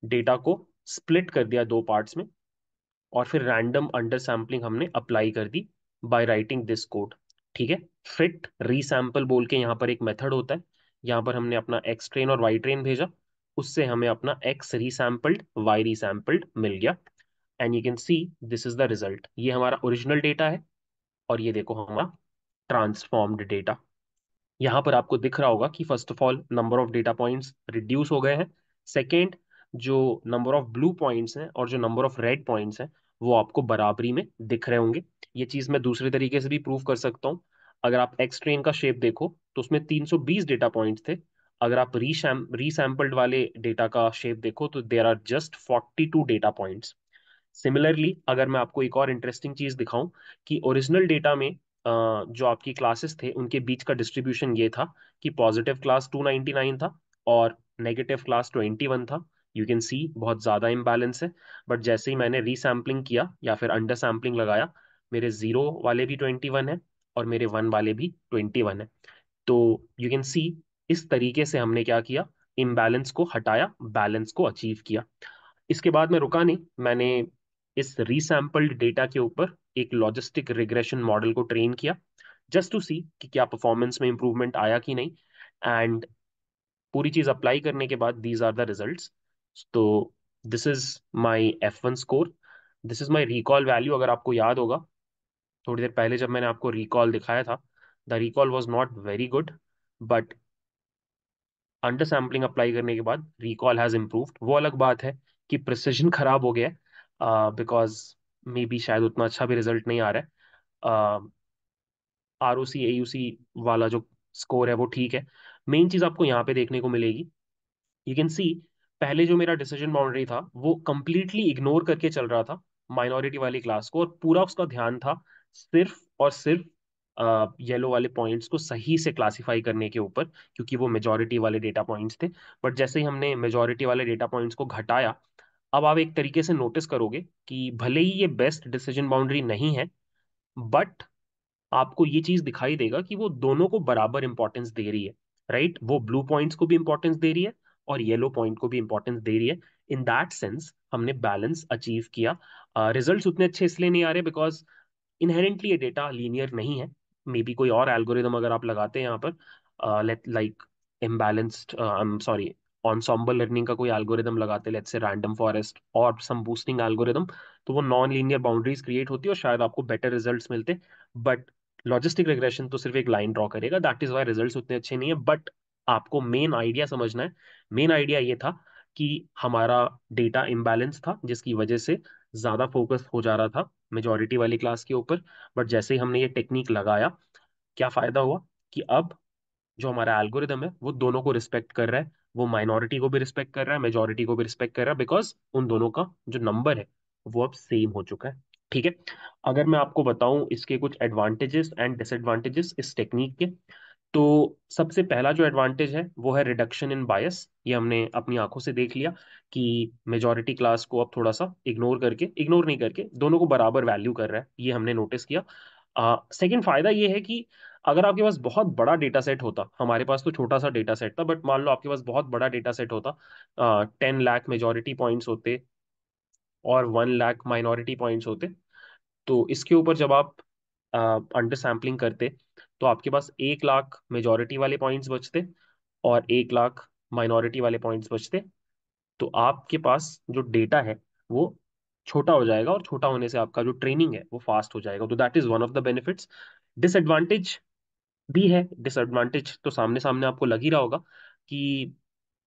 डेटा को स्प्लिट कर दिया दो पार्ट्स में और फिर रैंडम अंडर सैम्पलिंग हमने अप्लाई कर दी बाय राइटिंग दिस कोड ठीक है? फिट रीसैम्पल बोल के यहाँ पर एक मेथड होता है। यहाँ पर हमने अपना एक्स ट्रेन और वाई ट्रेन भेजा। उससे हमें अपना एक्स रीसैम्पल्ड वाई रीसैम्पल्ड मिल गया। And you can see this is the result ये हमारा ओरिजिनल डेटा है और ये देखो हमारा ट्रांसफॉर्म्ड डेटा यहाँ पर आपको दिख रहा होगा कि first of all number of data points reduce हो गए हैं। सेकेंड जो नंबर ऑफ़ ब्लू पॉइंट्स हैं और जो नंबर ऑफ़ रेड पॉइंट्स हैं, वो आपको बराबरी में दिख रहे होंगे। ये चीज़ मैं दूसरे तरीके से भी प्रूव कर सकता हूँ। अगर आप एक्स ट्रेन का शेप देखो तो उसमें 320 डेटा पॉइंट्स थे। अगर आप रीसैम्पल्ड वाले डेटा का शेप देखो तो there are just 42 data points similarly अगर मैं आपको एक और इंटरेस्टिंग चीज़ दिखाऊँ, कि ओरिजिनल डेटा में जो आपकी क्लासेस थे, उनके बीच का डिस्ट्रीब्यूशन ये था कि पॉजिटिव क्लास 299 था और नेगेटिव क्लास 21 था। यू कैन सी बहुत ज़्यादा इम्बैलेंस है। बट जैसे ही मैंने रीसैम्पलिंग किया या फिर अंडर सैम्पलिंग लगाया, मेरे ज़ीरो वाले भी 21 है और मेरे वन वाले भी 21 है। तो यू कैन सी इस तरीके से हमने क्या किया? इम्बैलेंस को हटाया बैलेंस को अचीव किया। इसके बाद मैं रुका नहीं। मैंने इस रीसैम्पल्ड डेटा के ऊपर एक लॉजिस्टिक रिग्रेशन मॉडल को ट्रेन किया जस्ट टू सी कि क्या परफॉर्मेंस में इंप्रूवमेंट आया कि नहीं। एंड पूरी चीज़ अप्लाई करने के बाद दीज आर द रिजल्ट्स तो this is my F one score this is my recall value अगर आपको याद होगा। थोड़ी देर पहले जब मैंने आपको रिकॉल दिखाया था the recall was not very good but under sampling apply करने के बाद रिकॉल हैज़ इम्प्रूव्ड वो अलग बात है कि प्रिसीजन खराब हो गया बिकॉज़ मे बी शायद उतना अच्छा भी रिज़ल्ट नहीं आ रहा है। Are O C A U सी वाला जो स्कोर है वो ठीक है। मेन चीज़ आपको यहाँ पे देखने को मिलेगी। यू कैन सी पहले जो मेरा डिसीज़न बाउंड्री था, वो कंप्लीटली इग्नोर करके चल रहा था माइनॉरिटी वाली क्लास को और पूरा उसका ध्यान था सिर्फ़ और सिर्फ़ येलो वाले पॉइंट्स को सही से क्लासिफाई करने के ऊपर, क्योंकि वो मेजोरिटी वाले डेटा पॉइंट्स थे बट जैसे ही हमने मेजोरिटी वाले डेटा पॉइंट्स को घटाया, अब आप एक तरीके से नोटिस करोगे कि भले ही ये बेस्ट डिसीज़न बाउंड्री नहीं है बट आपको ये चीज़ दिखाई देगा कि वो दोनों को बराबर इंपॉर्टेंस दे रही है राइट right? वो ब्लू पॉइंट्स को भी इंपॉर्टेंस दे रही है और येलो पॉइंट को भी इंपॉर्टेंस दे रही है। इन दैट सेंस हमने बैलेंस अचीव किया। रिज़ल्ट uh, उतने अच्छे इसलिए नहीं आ रहे बिकॉज़ इनहेरेंटली ये डेटा लीनियर नहीं है। मे बी कोई और एल्गोरिदम अगर आप लगाते हैं यहाँ पर let like imbalanced I am sorry ensemble learning का कोई एल्गोरिदम लगाते लेट्स से रैंडम फॉरेस्ट और सम बूस्टिंग एल्गोरिदम तो वो नॉन लीनियर बाउंड्रीज क्रिएट होती है और शायद आपको बेटर रिजल्ट्स मिलते। बट लॉजिस्टिक रिग्रेशन तो सिर्फ़ एक लाइन ड्रॉ करेगा। दैट इज़ वाई रिजल्ट्स उतने अच्छे नहीं है। बट आपको मेन आइडिया समझना है। मेन आइडिया ये था कि हमारा डेटा इम्बैलेंस था, जिसकी वजह से ज़्यादा फोकस हो जा रहा था मेजोरिटी वाली क्लास के ऊपर। बट जैसे ही हमने ये टेक्निक लगाया, क्या फ़ायदा हुआ कि अब जो हमारा एल्गोरिदम है, वो दोनों को रिस्पेक्ट कर रहा है। वो माइनॉरिटी को भी रिस्पेक्ट कर रहा है मेजोरिटी को भी रिस्पेक्ट कर रहा है बिकॉज़ उन दोनों का जो नंबर है, वो अब सेम हो चुका है। ठीक है? अगर मैं आपको बताऊँ इसके कुछ एडवांटेजेस एंड डिसएडवांटेजेस इस टेक्निक के तो सबसे पहला जो एडवांटेज है वो है रिडक्शन इन बायस ये हमने अपनी आँखों से देख लिया कि मेजोरिटी क्लास को अब थोड़ा सा इग्नोर करके इग्नोर नहीं करके दोनों को बराबर वैल्यू कर रहा है ये हमने नोटिस किया। सेकेंड फ़ायदा ये है कि अगर आपके पास बहुत बड़ा डेटा सेट होता हमारे पास तो छोटा सा डेटा सेट था बट मान लो आपके पास बहुत बड़ा डेटा सेट होता टेन लाख मेजोरिटी पॉइंट्स होते और वन लाख माइनॉरिटी पॉइंट्स होते तो इसके ऊपर जब आप अंडर uh, सैम्पलिंग करते तो आपके पास एक लाख मेजोरिटी वाले पॉइंट्स बचते और एक लाख माइनॉरिटी वाले पॉइंट्स बचते। तो आपके पास जो डेटा है, वो छोटा हो जाएगा और छोटा होने से आपका जो ट्रेनिंग है, वो फास्ट हो जाएगा। तो that is one of the benefits disadvantage भी है। डिसएडवांटेज तो सामने सामने आपको लग ही रहा होगा कि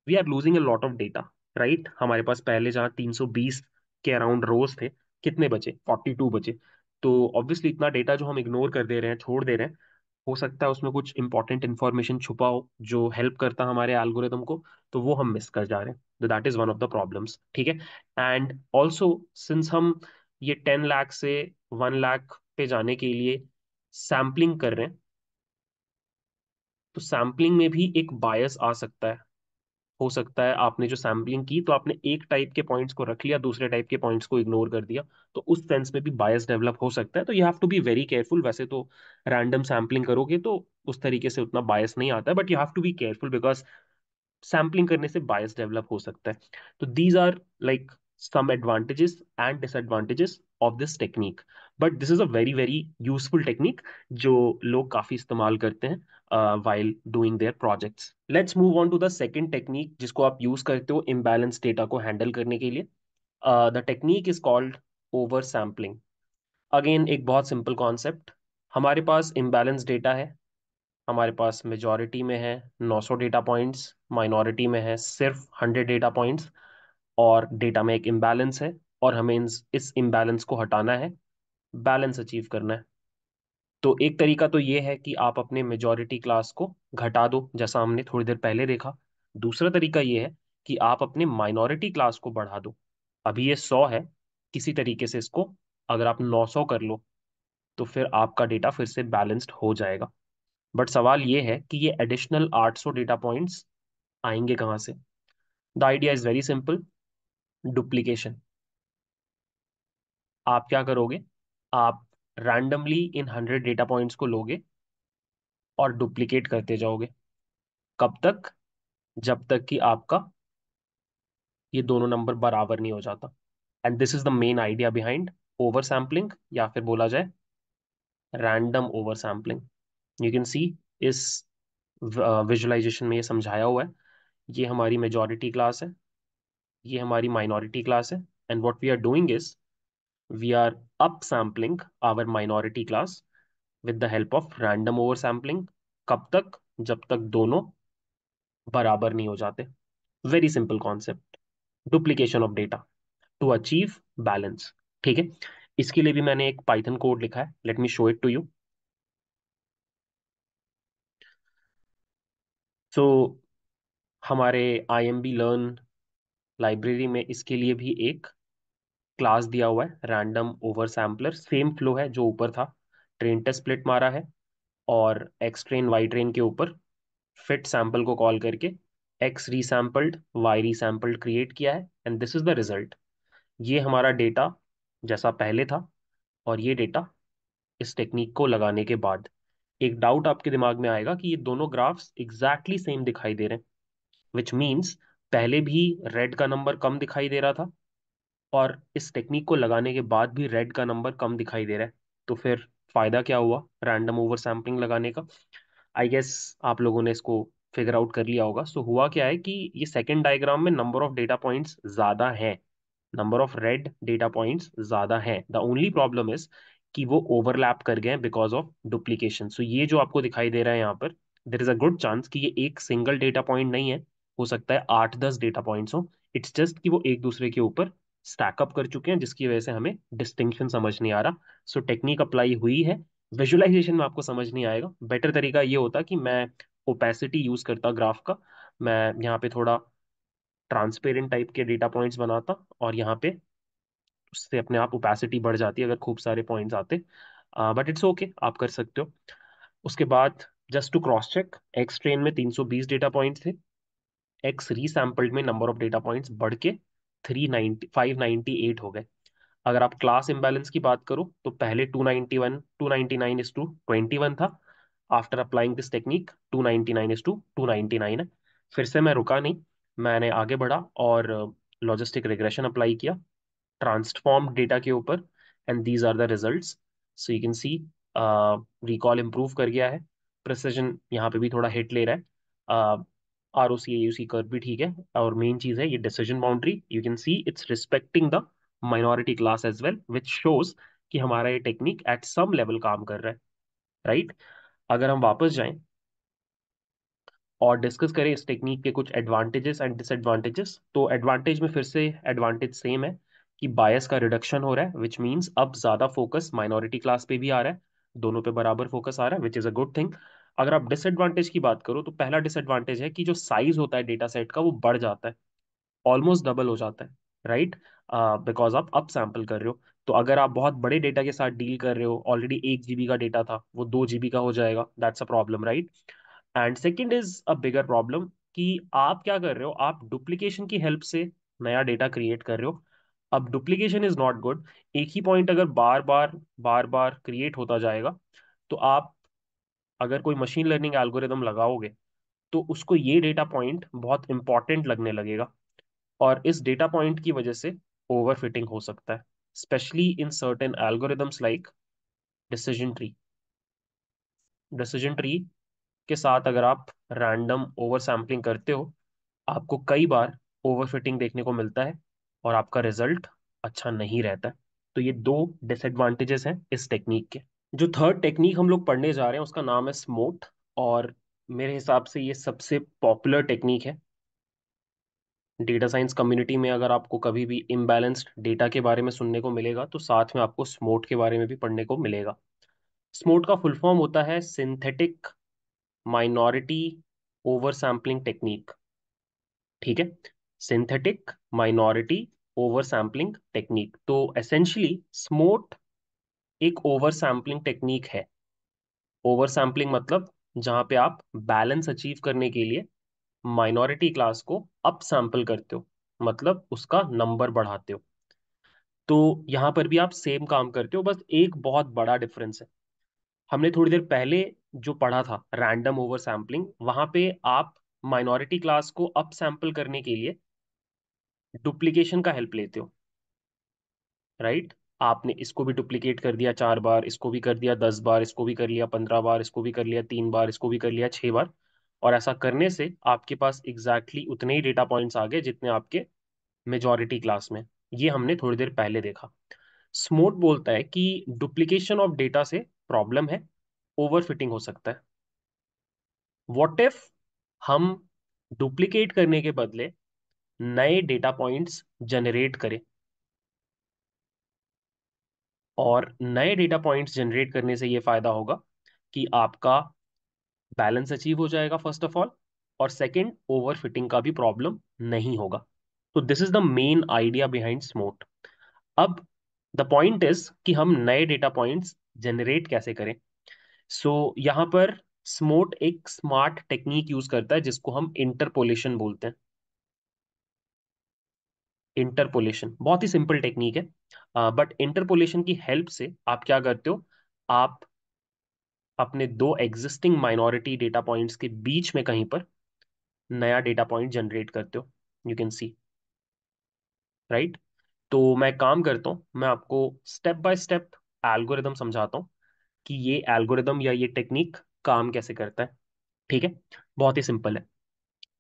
we are losing a lot of data right हमारे पास पहले जहाँ 320 के अराउंड रोज थे, कितने बचे? 42 बचे। तो ऑब्वियसली इतना डेटा जो हम इग्नोर कर दे रहे हैं, छोड़ दे रहे हैं हो सकता है उसमें कुछ इंपॉर्टेंट इन्फॉर्मेशन छुपा हो, जो हेल्प करता हमारे एल्गोरिदम को तो वो हम मिस कर जा रहे हैं। That is one of the problems ठीक है? एंड ऑल्सो सिंस हम ये टेन लाख से वन लाख पे जाने के लिए सैम्पलिंग कर रहे हैं तो सैम्पलिंग में भी एक बायस आ सकता है। हो सकता है आपने जो सैम्पलिंग की तो आपने एक टाइप के पॉइंट्स को रख लिया, दूसरे टाइप के पॉइंट्स को इग्नोर कर दिया तो उस सेंस में भी बायस डेवलप हो सकता है। तो you have to be very careful वैसे तो रैंडम सैम्पलिंग करोगे तो उस तरीके से उतना बायस नहीं आता है but you have to be careful because sampling करने से बायस डेवलप हो सकता है। तो these are like some advantages and disadvantages of this technique but this is a very very useful technique जो लोग काफ़ी इस्तेमाल करते हैं। While doing their projects let's move on to the second technique जिसको आप यूज़ करते हो इम्बैलेंस डेटा को हैंडल करने के लिए. The technique is called over sampling again एक बहुत सिंपल कॉन्सेप्ट हमारे पास इम्बैलेंस डेटा है. हमारे पास मेजॉरिटी में है 900 डेटा पॉइंट्स माइनॉरिटी में है, सिर्फ़ 100 डेटा पॉइंट्स और डेटा में एक इम्बैलेंस है, और हमें इस इम्बैलेंस को हटाना है बैलेंस अचीव करना है। तो एक तरीका तो ये है कि आप अपने मेजोरिटी क्लास को घटा दो, जैसा हमने थोड़ी देर पहले देखा। दूसरा तरीका ये है कि आप अपने माइनॉरिटी क्लास को बढ़ा दो। अभी ये सौ है, किसी तरीके से इसको अगर आप नौ सौ कर लो तो फिर आपका डेटा फिर से बैलेंस्ड हो जाएगा। बट सवाल ये है कि ये एडिशनल 800 डेटा पॉइंट्स आएँगे कहाँ से? The idea is very simple duplication आप क्या करोगे? आप रैंडमली इन हंड्रेड डेटा पॉइंट्स को लोगे और डुप्लीकेट करते जाओगे। कब तक? जब तक कि आपका ये दोनों नंबर बराबर नहीं हो जाता। And this is the main idea behind over sampling या फिर बोला जाए random over sampling you can see इस विजुअलाइजेशन में ये समझाया हुआ है। ये हमारी मेजॉरिटी क्लास है। ये हमारी माइनॉरिटी क्लास है। And what we are doing is we are up sampling our minority class with the help of random कब तक? जब तक दोनों बराबर नहीं हो जाते। Very simple concept duplication of data to achieve balance ठीक है? इसके लिए भी मैंने एक पाइथन कोड लिखा है। Let me show it to you so हमारे I M B learn library में इसके लिए भी एक क्लास दिया हुआ है random over sampler same flow है जो ऊपर था। ट्रेन टेस्ट स्प्लिट मारा है और एक्स ट्रेन वाई ट्रेन के ऊपर फिट सैंपल को कॉल करके X resampled Y resampled create किया है and this is the result ये हमारा डेटा जैसा पहले था और ये डेटा इस टेक्निक को लगाने के बाद। एक डाउट आपके दिमाग में आएगा कि ये दोनों ग्राफ्स एग्जैक्टली सेम दिखाई दे रहे हैं विच मीन्स पहले भी रेड का नंबर कम दिखाई दे रहा था और इस टेक्निक को लगाने के बाद भी रेड का नंबर कम दिखाई दे रहा है। तो फिर फ़ायदा क्या हुआ? रैंडम ओवर सैम्पलिंग लगाने का। आई गेस आप लोगों ने इसको फिगर आउट कर लिया होगा। सो so, हुआ क्या है कि ये सेकेंड डायग्राम में नंबर ऑफ़ डेटा पॉइंट्स ज़्यादा है। Number of red data points ज़्यादा है। द ओनली प्रॉब्लम इज़ कि वो ओवरलैप कर गए बिकॉज़ ऑफ़ डुप्लीकेशन सो ये जो आपको दिखाई दे रहा है यहाँ पर there is a good chance कि ये एक सिंगल डेटा पॉइंट नहीं है। हो सकता है आठ दस डेटा पॉइंट्स हो। इट्स जस्ट कि वो एक दूसरे के ऊपर स्टैकअप कर चुके हैं, जिसकी वजह से हमें डिस्टिंक्शन समझ नहीं आ रहा। सो टेक्निक अप्लाई हुई है। विजुअलाइजेशन में आपको समझ नहीं आएगा। बेटर तरीका ये होता कि मैं ओपेसिटी यूज़ करता ग्राफ का। मैं यहाँ पे थोड़ा ट्रांसपेरेंट टाइप के डेटा पॉइंट्स बनाता और यहाँ पे उससे अपने आप ओपेसिटी बढ़ जाती है अगर खूब सारे पॉइंट्स आते। बट इट्स ओके आप कर सकते हो। उसके बाद just to cross check X train में 320 डेटा पॉइंट्स थे। एक्स रीसैम्पल्ड में नंबर ऑफ़ डेटा पॉइंट्स बढ़ के three ninety five ninety eight हो गए। अगर आप क्लास इम्बैलेंस की बात करो तो पहले 291 299 इज़ टू 21 था। After applying this technique 299 is to 299 है। फिर से मैं रुका नहीं, मैंने आगे बढ़ा और लॉजिस्टिक रिग्रेशन अप्लाई किया ट्रांसफॉर्म डेटा के ऊपर and these are the results so you can see recall improve कर गया है। प्रिसीजन यहाँ पे भी थोड़ा हिट ले रहा है। Are O C A C curve भी ठीक है और मेन चीज़ है ये decision boundary you can see it's respecting the minority class as well which shows कि हमारा ये टेक्निक एट सम लेवल काम कर रहा है राइट right? अगर हम वापस जाएँ और डिस्कस करें इस टेक्निक के कुछ एडवांटेजेस एंड डिसएडवांटेजेस तो एडवांटेज में फिर से एडवांटेज सेम है कि बायस का रिडक्शन हो रहा है विच मीन्स अब ज़्यादा फोकस माइनॉरिटी क्लास पे भी आ रहा है, दोनों पे बराबर फोकस आ रहा है which is a good thing अगर आप डिसएडवांटेज की बात करो तो पहला डिसएडवांटेज है कि जो साइज़ होता है डेटा सेट का वो बढ़ जाता है। ऑलमोस्ट डबल हो जाता है राइट बिकॉज़ आप अप सैंपल कर रहे हो। तो अगर आप बहुत बड़े डेटा के साथ डील कर रहे हो ऑलरेडी एक जीबी का डेटा था वो दो जीबी का हो जाएगा that's a problem right and second is a bigger problem कि आप क्या कर रहे हो आप डुप्लीकेशन की हेल्प से नया डेटा क्रिएट कर रहे हो। अब डुप्लीकेशन इज़ नॉट गुड एक ही पॉइंट अगर बार बार बार बार क्रिएट होता जाएगा तो आप अगर कोई मशीन लर्निंग एल्गोरिदम लगाओगे तो उसको ये डेटा पॉइंट बहुत इंपॉर्टेंट लगने लगेगा। और इस डेटा पॉइंट की वजह से ओवरफिटिंग हो सकता है specially in certain algorithms like decision tree decision tree के साथ अगर आप रैंडम ओवर सैम्पलिंग करते हो, आपको कई बार ओवरफिटिंग देखने को मिलता है और आपका रिज़ल्ट अच्छा नहीं रहता। है तो ये दो डिसएडवांटेजेस हैं इस टेक्निक के। जो थर्ड टेक्निक हम लोग पढ़ने जा रहे हैं, उसका नाम है स्मोट और मेरे हिसाब से ये सबसे पॉपुलर टेक्निक है। डेटा साइंस कम्युनिटी में अगर आपको कभी भी इम्बैलेंस्ड डेटा के बारे में सुनने को मिलेगा तो साथ में आपको स्मोट के बारे में भी पढ़ने को मिलेगा। स्मोट का फुल फॉर्म होता है synthetic minority over sampling technique ठीक है? Synthetic minority over sampling technique तो एसेंशियली स्मोट एक ओवर सैम्पलिंग टेक्निक है। ओवर सैम्पलिंग मतलब जहाँ पे आप बैलेंस अचीव करने के लिए माइनॉरिटी क्लास को अप सैंपल करते हो मतलब उसका नंबर बढ़ाते हो। तो यहाँ पर भी आप सेम काम करते हो, बस एक बहुत बड़ा डिफरेंस है। हमने थोड़ी देर पहले जो पढ़ा था रैंडम ओवर सैम्पलिंग वहाँ पे आप माइनॉरिटी क्लास को अप सैंपल करने के लिए डुप्लीकेशन का हेल्प लेते हो राइट आपने इसको भी डुप्लीकेट कर दिया चार बार, इसको भी कर दिया दस बार, इसको भी कर लिया पंद्रह बार, इसको भी कर लिया तीन बार, इसको भी कर लिया छह बार। और ऐसा करने से आपके पास एग्जैक्टली exactly उतने ही डेटा पॉइंट्स आ गए जितने आपके मेजॉरिटी क्लास में। ये हमने थोड़ी देर पहले देखा। स्मोट बोलता है कि डुप्लीकेशन ऑफ़ डेटा से प्रॉब्लम है ओवरफिटिंग हो सकता है। वॉट इफ़ हम डुप्लीकेट करने के बदले नए डेटा पॉइंट्स जनरेट करें? और नए डेटा पॉइंट्स जनरेट करने से ये फ़ायदा होगा कि आपका बैलेंस अचीव हो जाएगा फ़र्स्ट ऑफ़ ऑल और सेकंड ओवर फिटिंग का भी प्रॉब्लम नहीं होगा। तो this is the main idea behind SMOTE अब द पॉइंट इज़ कि हम नए डेटा पॉइंट्स जनरेट कैसे करें। सो so, यहाँ पर स्मोट एक स्मार्ट टेक्निक यूज़ करता है जिसको हम इंटरपोलेशन बोलते हैं। इंटरपोलेशन बहुत ही सिंपल टेक्निक है। बट इंटरपोलेशन की हेल्प से आप क्या करते हो? आप अपने दो एग्जिस्टिंग माइनॉरिटी डेटा पॉइंट्स के बीच में कहीं पर नया डेटा पॉइंट जनरेट करते हो यू कैन सी राइट तो मैं काम करता हूँ, मैं आपको स्टेप बाय स्टेप एल्गोरिदम समझाता हूँ कि ये एल्गोरिदम या ये टेक्निक काम कैसे करता है। ठीक है? बहुत ही सिंपल है।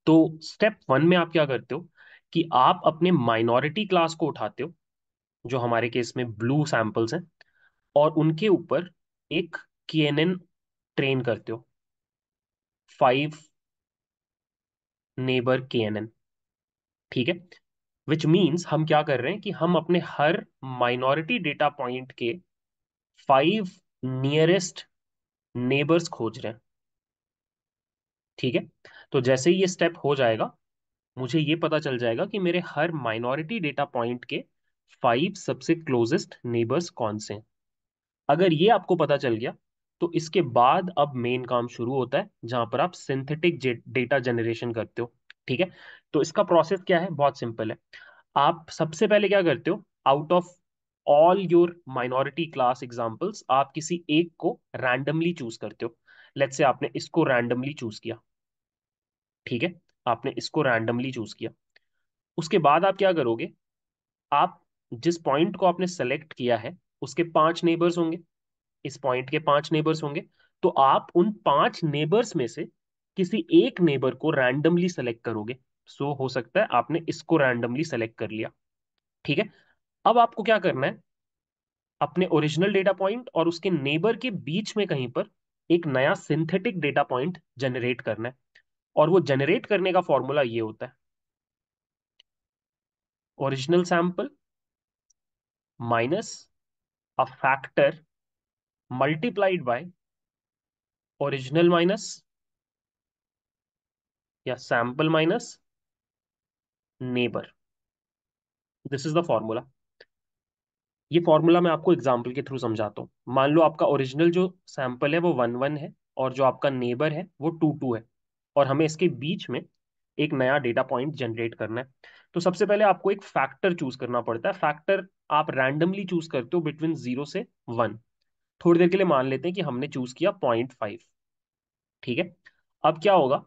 तो स्टेप वन में आप क्या करते हो कि आप अपने माइनॉरिटी क्लास को उठाते हो जो हमारे केस में ब्लू सैंपल्स हैं, और उनके ऊपर एक के ट्रेन करते हो। फाइव नेबर के ठीक है? विच मीन्स हम क्या कर रहे हैं कि हम अपने हर माइनॉरिटी डेटा पॉइंट के फाइव नियरेस्ट नेबर्स खोज रहे हैं, ठीक है? तो जैसे ही ये स्टेप हो जाएगा, मुझे ये पता चल जाएगा कि मेरे हर माइनॉरिटी डेटा पॉइंट के फाइव सबसे क्लोजेस्ट नेबर्स कौन से हैं? अगर ये आपको पता चल गया तो इसके बाद अब मेन काम शुरू होता है, जहाँ पर आप सिंथेटिक डेटा जनरेशन करते हो, ठीक है? तो इसका प्रोसेस क्या है? बहुत सिंपल है। आप सबसे पहले क्या करते हो? Out of all your minority class examples आप किसी एक को रैंडमली चूज़ करते हो। लेट्स से आपने इसको रैंडमली चूज़ किया, ठीक है? आपने इसको रैंडमली चूज़ किया। उसके बाद आप क्या करोगे? आप जिस पॉइंट को आपने सेलेक्ट किया है, उसके पाँच नेबर्स होंगे। इस पॉइंट के पाँच नेबर्स होंगे। तो आप उन पाँच नेबर्स में से किसी एक नेबर को रैंडमली सेलेक्ट करोगे। सो हो सकता है आपने इसको रैंडमली सेलेक्ट कर लिया। ठीक है? अब आपको क्या करना है? अपने ओरिजिनल डेटा पॉइंट और उसके नेबर के बीच में कहीं पर एक नया सिंथेटिक डेटा पॉइंट जनरेट करना है। और वो जनरेट करने का फॉर्मूला ये होता है। Original sample minus a factor multiplied by original minus या sample minus neighbour this is the formula ये फॉर्मूला मैं आपको एग्ज़ाम्पल के थ्रू समझाता हूँ। मान लो आपका ओरिजिनल जो सैंपल है वो वन वन है और जो आपका नेबर है वो टू टू है और हमें इसके बीच में एक नया डेटा पॉइंट जनरेट करना है। तो सबसे पहले आपको एक फैक्टर चूज़ करना पड़ता है। फैक्टर आप रैंडमली चूज़ करते हो बिटवीन ज़ीरो से वन थोड़ी देर के लिए मान लेते हैं कि हमने चूज़ किया पॉइंट फाइव ठीक है? अब क्या होगा?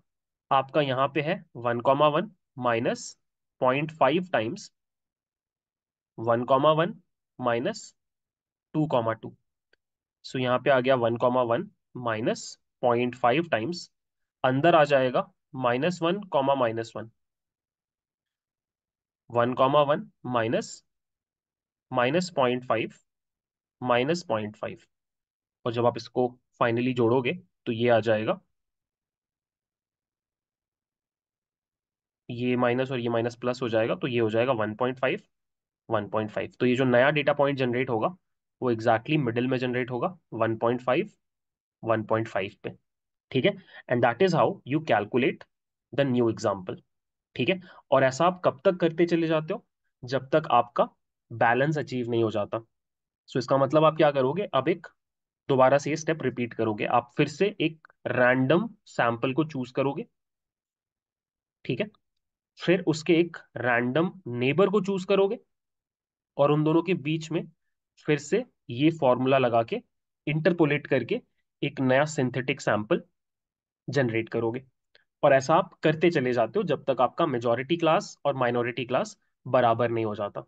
आपका यहाँ पे है one comma one minus point five times one comma one minus two comma two so यहाँ पे आ गया one comma one minus point five times अंदर आ जाएगा minus one comma minus one one comma one minus minus point five, minus point five. और जब आप इसको फाइनली जोड़ोगे तो ये आ जाएगा। ये माइनस और ये माइनस प्लस हो जाएगा तो ये हो जाएगा one point five, one point five. तो ये जो नया डेटा पॉइंट जनरेट होगा, वो एग्जैक्टली exactly मिडिल में जनरेट होगा, one point five, one point five पे। ठीक है? And that is how you calculate the new example ठीक है? और ऐसा आप कब तक करते चले जाते हो? जब तक आपका बैलेंस अचीव नहीं हो जाता। सो so, इसका मतलब आप क्या करोगे? अब एक दोबारा से ये स्टेप रिपीट करोगे। आप फिर से एक रैंडम सैंपल को चूज़ करोगे। ठीक है? फिर उसके एक रैंडम नेबर को चूज़ करोगे। और उन दोनों के बीच में फिर से ये फॉर्मूला लगा के इंटरपोलेट करके एक नया सिंथेटिक सैंपल जनरेट करोगे। और ऐसा आप करते चले जाते हो जब तक आपका मेजोरिटी क्लास और माइनॉरिटी क्लास बराबर नहीं हो जाता।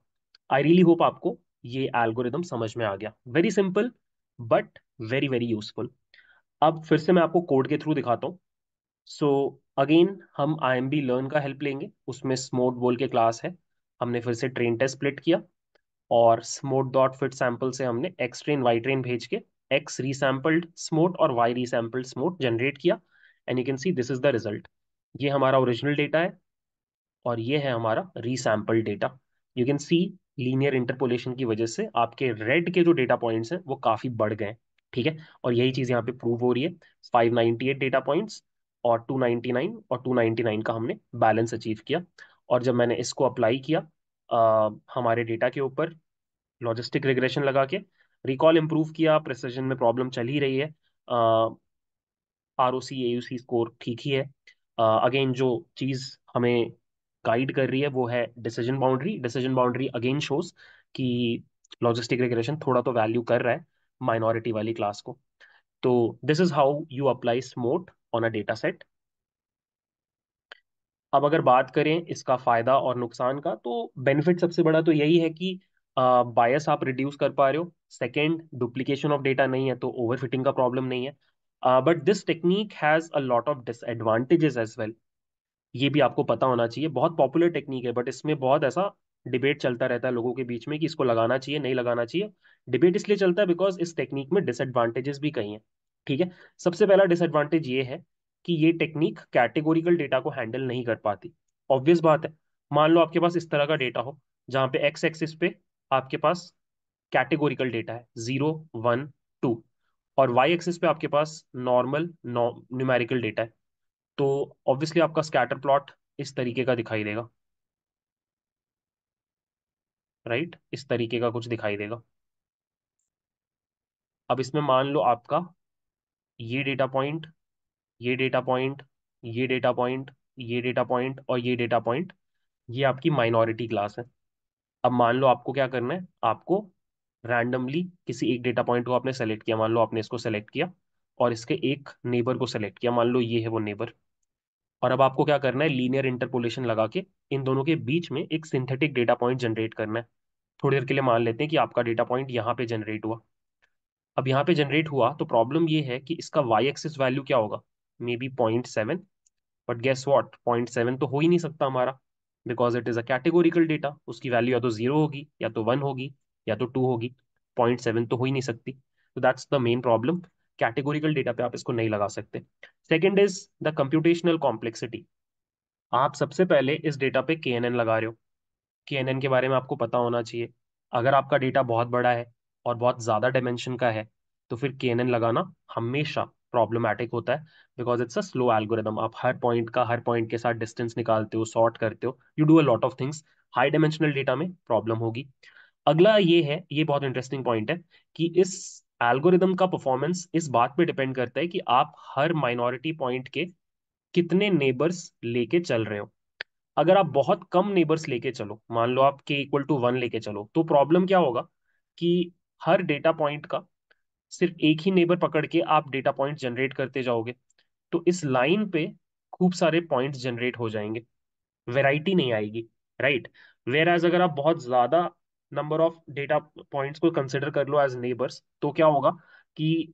आई रियली होप आपको ये एल्गोरिदम समझ में आ गया। Very simple but very very useful अब फिर से मैं आपको कोड के थ्रू दिखाता हूँ। सो अगेन हम आई एम बी लर्न का हेल्प लेंगे। उसमें स्मोट बोल के क्लास है। हमने फिर से ट्रेन टेस्ट स्प्लिट किया और स्मोट डॉट फिट सैंपल से हमने एक्स ट्रेन वाई ट्रेन भेज के एक्स रीसैम्पल्ड स्मोट और वाई रीसैम्पल्ड स्मोट जनरेट किया। And you can see this is the result ये हमारा ओरिजिनल डेटा है और ये है हमारा resampled data you can see linear interpolation की वजह से आपके रेड के जो डेटा पॉइंट्स हैं वो काफ़ी बढ़ गए ठीक है? और यही चीज़ यहाँ पे प्रूव हो रही है। 598 डेटा पॉइंट्स और 299 और 299 का हमने बैलेंस अचीव किया। और जब मैंने इसको अप्लाई किया आ, हमारे डेटा के ऊपर लॉजिस्टिक रिग्रेशन लगा के रिकॉल इम्प्रूव किया प्रिसीजन में प्रॉब्लम चल ही रही है। Are O C A C score ठीक ही है। अगेन जो चीज़ हमें गाइड कर रही है वो है decision boundary decision boundary again shows कि लॉजिस्टिक रिग्रेशन थोड़ा तो वैल्यू कर रहा है माइनॉरिटी वाली क्लास को. तो this is how you apply SMOTE on a data set अब अगर बात करें इसका फ़ायदा और नुकसान का तो बेनिफिट सबसे बड़ा तो यही है कि बायस uh, आप रिड्यूस कर पा रहे हो. सेकेंड डुप्लीकेशन ऑफ़ डेटा नहीं है तो ओवरफिटिंग का प्रॉब्लम नहीं है. But this technique has a lot of disadvantages as well ये भी आपको पता होना चाहिए, बहुत पॉपुलर टेक्निक है बट इसमें बहुत ऐसा डिबेट चलता रहता है लोगों के बीच में कि इसको लगाना चाहिए, नहीं लगाना चाहिए। डिबेट इसलिए चलता है बिकॉज़ इस टेक्निक में डिसएडवांटेजेस भी कहीं हैं, ठीक है? सबसे पहला डिसएडवांटेज ये है कि ये टेक्निक कैटेगोरिकल डेटा को हैंडल नहीं कर पाती। ऑब्वियस बात है, मान लो आपके पास इस तरह का डेटा हो, जहाँ पे एक्स एक्सिस पे आपके पास कैटेगोरिकल डेटा है ज़ीरो वन टू और वाई एक्सिस पे आपके पास नॉर्मल न्यूमेरिकल डेटा है। तो ऑब्वियसली आपका स्कैटर प्लॉट इस तरीके का दिखाई देगा। Right right? इस तरीके का कुछ दिखाई देगा। अब इसमें मान लो आपका ये डेटा पॉइंट ये डेटा पॉइंट ये डेटा पॉइंट ये डेटा पॉइंट और ये डेटा पॉइंट ये आपकी माइनॉरिटी क्लास है। अब मान लो आपको क्या करना है? आपको रैंडमली किसी एक डेटा पॉइंट को आपने सेलेक्ट किया, मान लो आपने इसको सेलेक्ट किया और इसके एक नेबर को सेलेक्ट किया, मान लो ये है वो नेबर और अब आपको क्या करना है लीनियर इंटरपोलेशन लगा के इन दोनों के बीच में एक सिंथेटिक डेटा पॉइंट जनरेट करना है। थोड़ी देर के लिए मान लेते हैं कि आपका डेटा पॉइंट यहाँ पे जनरेट हुआ। अब यहाँ पे जनरेट हुआ तो प्रॉब्लम ये है कि इसका वाई एक्सिस वैल्यू क्या होगा? Maybe point seven but guess what point seven तो हो ही नहीं सकता हमारा because it is a categorical data उसकी वैल्यू या तो ज़ीरो होगी, या तो वन होगी, या तो टू होगी। पॉइंट सेवन तो हो ही नहीं सकती। तो that's the main problem categorical data पे आप इसको नहीं लगा सकते। Second is the computational complexity आप सबसे पहले इस डेटा पे के लगा रहे हो। के के बारे में आपको पता होना चाहिए। अगर आपका डेटा बहुत बड़ा है और बहुत ज़्यादा डायमेंशन का है तो फिर के लगाना हमेशा प्रॉब्लमैटिक होता है because it's a slow algorithm आप हर पॉइंट का, हर पॉइंट के साथ डिस्टेंस निकालते हो सॉर्ट करते हो। You do a lot of things high dimensional data में प्रॉब्लम होगी। अगला ये है, ये बहुत इंटरेस्टिंग पॉइंट है कि इस एल्गोरिदम का परफॉर्मेंस इस बात पे डिपेंड करता है कि आप हर माइनॉरिटी पॉइंट के कितने नेबर्स लेके चल रहे हो। अगर आप बहुत कम नेबर्स लेके चलो, मान लो आप के इक्वल टू वन लेके चलो तो प्रॉब्लम क्या होगा कि हर डेटा पॉइंट का सिर्फ़ एक ही नेबर पकड़ के आप डेटा पॉइंट जनरेट करते जाओगे तो इस लाइन पे खूब सारे पॉइंट्स जनरेट हो जाएँगे। वेराइटी नहीं आएगी राइट वेर एज अगर आप बहुत ज़्यादा नंबर ऑफ़ डेटा पॉइंट्स को कंसिडर कर लो एज नेबर्स तो क्या होगा कि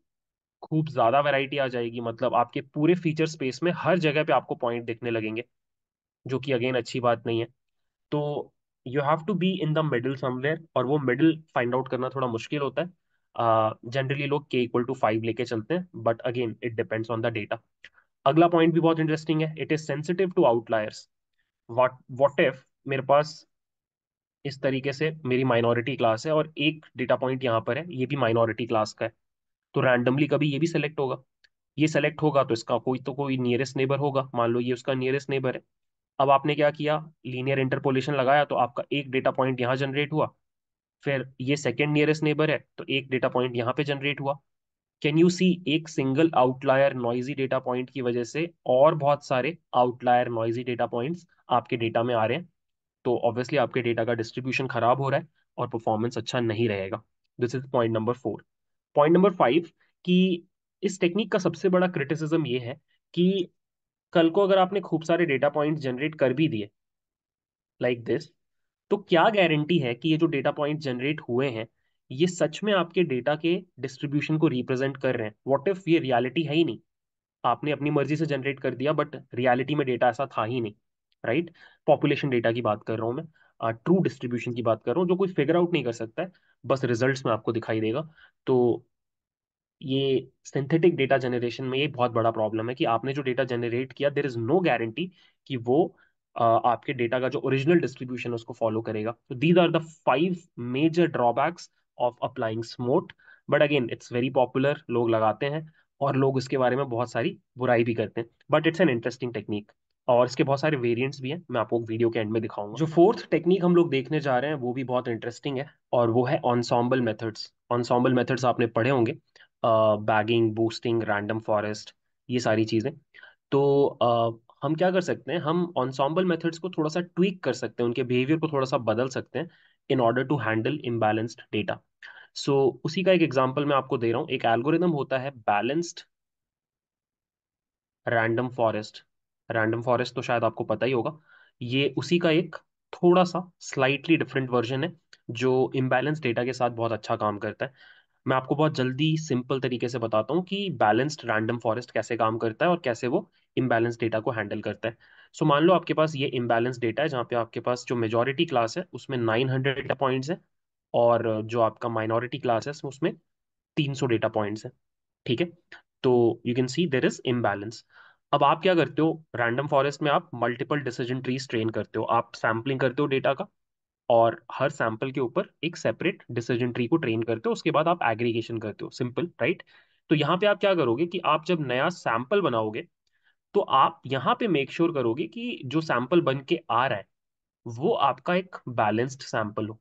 खूब ज़्यादा वैरायटी आ जाएगी। मतलब आपके पूरे फीचर स्पेस में हर जगह पे आपको पॉइंट दिखने लगेंगे, जो कि अगेन अच्छी बात नहीं है। तो you have to be in the middle somewhere और वो मिडिल फाइंड आउट करना थोड़ा मुश्किल होता है। जनरली लोग के इक्वल टू फाइव लेके चलते हैं but again it depends on the data अगला पॉइंट भी बहुत इंटरेस्टिंग है it is sensitive to outliers what what if मेरे पास इस तरीके से मेरी माइनॉरिटी क्लास है और एक डेटा पॉइंट यहाँ पर है, ये भी माइनॉरिटी क्लास का है। तो रैंडमली कभी ये भी सेलेक्ट होगा। ये सेलेक्ट होगा तो इसका कोई तो कोई नियरेस्ट नेबर होगा। मान लो ये उसका नियरेस्ट नेबर है। अब आपने क्या किया? लीनियर इंटरपोलेशन लगाया तो आपका एक डेटा पॉइंट यहाँ जनरेट हुआ। फिर ये सेकेंड नियरेस्ट नेबर है तो एक डेटा पॉइंट यहाँ पे जनरेट हुआ। कैन यू सी एक single outlier noisy data point की वजह से और बहुत सारे आउटलायर नॉइजी डेटा पॉइंट्स आपके डेटा में आ रहे हैं। तो ऑब्वियसली आपके डेटा का डिस्ट्रीब्यूशन खराब हो रहा है और परफॉर्मेंस अच्छा नहीं रहेगा। This is point number four point number five कि इस टेक्निक का सबसे बड़ा क्रिटिसिज्म ये है कि कल को अगर आपने खूब सारे डेटा पॉइंट जनरेट कर भी दिए लाइक दिस तो क्या गारंटी है कि ये जो डेटा पॉइंट जनरेट हुए हैं, ये सच में आपके डेटा के डिस्ट्रीब्यूशन को रिप्रेजेंट कर रहे हैं? व्हाट इफ़ ये रियलिटी है ही नहीं? आपने अपनी मर्ज़ी से जनरेट कर दिया बट रियलिटी में डेटा ऐसा था ही नहीं। राइट पॉपुलेशन डेटा की बात कर रहा हूँ मैं। ट्रू डिस्ट्रीब्यूशन की बात कर रहा हूँ जो कोई फिगर आउट नहीं कर सकता है बस रिजल्ट्स में आपको दिखाई देगा। तो ये सिंथेटिक डेटा जनरेशन में ये बहुत बड़ा प्रॉब्लम है कि आपने जो डेटा जनरेट किया देर इज़ नो गारंटी कि वो uh, आपके डेटा का जो ओरिजिनल डिस्ट्रीब्यूशन है उसको फॉलो करेगा। तो these are the five major drawbacks of applying SMOTE but again it's very popular लोग लगाते हैं और लोग इसके बारे में बहुत सारी बुराई भी करते हैं। But it's an interesting technique और इसके बहुत सारे वेरिएंट्स भी हैं मैं आपको वीडियो के एंड में दिखाऊँगा। जो फोर्थ टेक्निक हम लोग देखने जा रहे हैं वो भी बहुत इंटरेस्टिंग है और वो है ऑनसॉम्बल मेथड्स ऑनसॉम्बल मेथड्स आपने पढ़े होंगे बैगिंग बूस्टिंग रैंडम फॉरेस्ट ये सारी चीज़ें। तो uh, हम क्या कर सकते हैं हम ऑनसॉम्बल मेथड्स को थोड़ा सा ट्वीक कर सकते हैं उनके बिहेवियर को थोड़ा सा बदल सकते हैं in order to handle imbalanced data so उसी का एक एग्ज़ाम्पल मैं आपको दे रहा हूँ। एक एल्गोरिदम होता है balanced random forest random forest तो शायद आपको पता ही होगा। ये उसी का एक थोड़ा सा स्लाइटली डिफरेंट वर्जन है जो इम्बैलेंस डेटा के साथ बहुत अच्छा काम करता है। मैं आपको बहुत जल्दी सिंपल तरीके से बताता हूँ कि बैलेंस्ड रैंडम फॉरेस्ट कैसे काम करता है और कैसे वो इम्बैलेंस डेटा को हैंडल करता है। सो so, मान लो आपके पास ये इम्बैलेंस डेटा है जहाँ पे आपके पास जो मेजोरिटी क्लास है उसमें 900 डेटा पॉइंट्स है और जो आपका माइनॉरिटी क्लास है उसमें 300 डेटा पॉइंट्स है। ठीक है? तो you can see there is imbalance अब आप क्या करते हो? रैंडम फॉरेस्ट में आप मल्टीपल डिसीज़न ट्रीज ट्रेन करते हो। आप सैम्पलिंग करते हो डेटा का और हर सैंपल के ऊपर एक सेपरेट डिसीज़न ट्री को ट्रेन करते हो। उसके बाद आप एग्रीगेशन करते हो। सिंपल राइट तो यहाँ पे आप क्या करोगे कि आप जब नया सैंपल बनाओगे तो आप यहाँ पे मेक श्योर sure करोगे कि जो सैंपल बन के आ रहा है, वो आपका एक बैलेंस्ड सैंपल हो।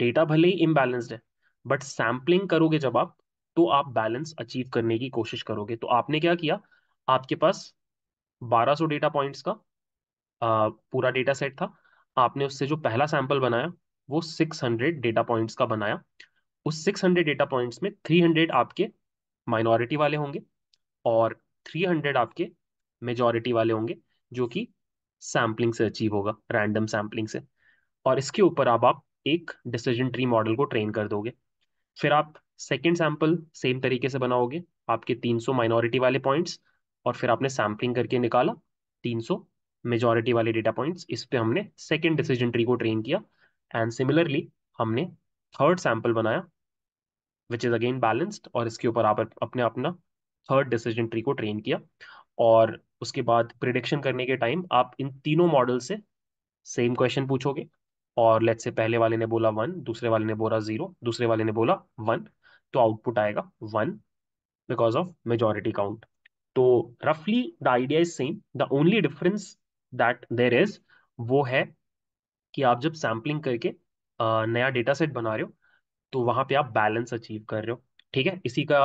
डेटा भले ही इम्बैलेंस्ड है बट सैम्पलिंग करोगे जब आप तो आप बैलेंस अचीव करने की कोशिश करोगे। तो आपने क्या किया? आपके पास 1200 डेटा पॉइंट्स का आ, पूरा डेटा सेट था। आपने उससे जो पहला सैंपल बनाया वो 600 डेटा पॉइंट्स का बनाया। उस 600 डेटा पॉइंट्स में 300 आपके माइनॉरिटी वाले होंगे और 300 आपके मेजॉरिटी वाले होंगे जो कि सैम्पलिंग से अचीव होगा रैंडम सैम्पलिंग से। और इसके ऊपर अब आप एक डिसीज़न ट्री मॉडल को ट्रेन कर दोगे। फिर आप सेकेंड सैंपल सेम तरीके से बनाओगे आपके 300 माइनॉरिटी वाले पॉइंट्स और फिर आपने सैम्पलिंग करके निकाला 300 मेजॉरिटी वाले डेटा पॉइंट्स इस पे हमने सेकेंड डिसीज़न ट्री को ट्रेन किया एंड सिमिलरली हमने थर्ड सैंपल बनाया विच इज़ अगेन बैलेंस्ड और इसके ऊपर आप अपने अपना थर्ड डिसीज़न ट्री को ट्रेन किया। और उसके बाद प्रिडिक्शन करने के टाइम आप इन तीनों मॉडल से सेम क्वेश्चन पूछोगे और लेट्स से पहले वाले ने बोला वन दूसरे वाले ने बोला ज़ीरो दूसरे वाले ने बोला वन तो आउटपुट आएगा one because of majority count तो रफली the idea is same the only difference that there is वो है कि आप जब सैम्पलिंग करके नया डेटा सेट बना रहे हो तो वहाँ पे आप बैलेंस अचीव कर रहे हो। ठीक है? इसी का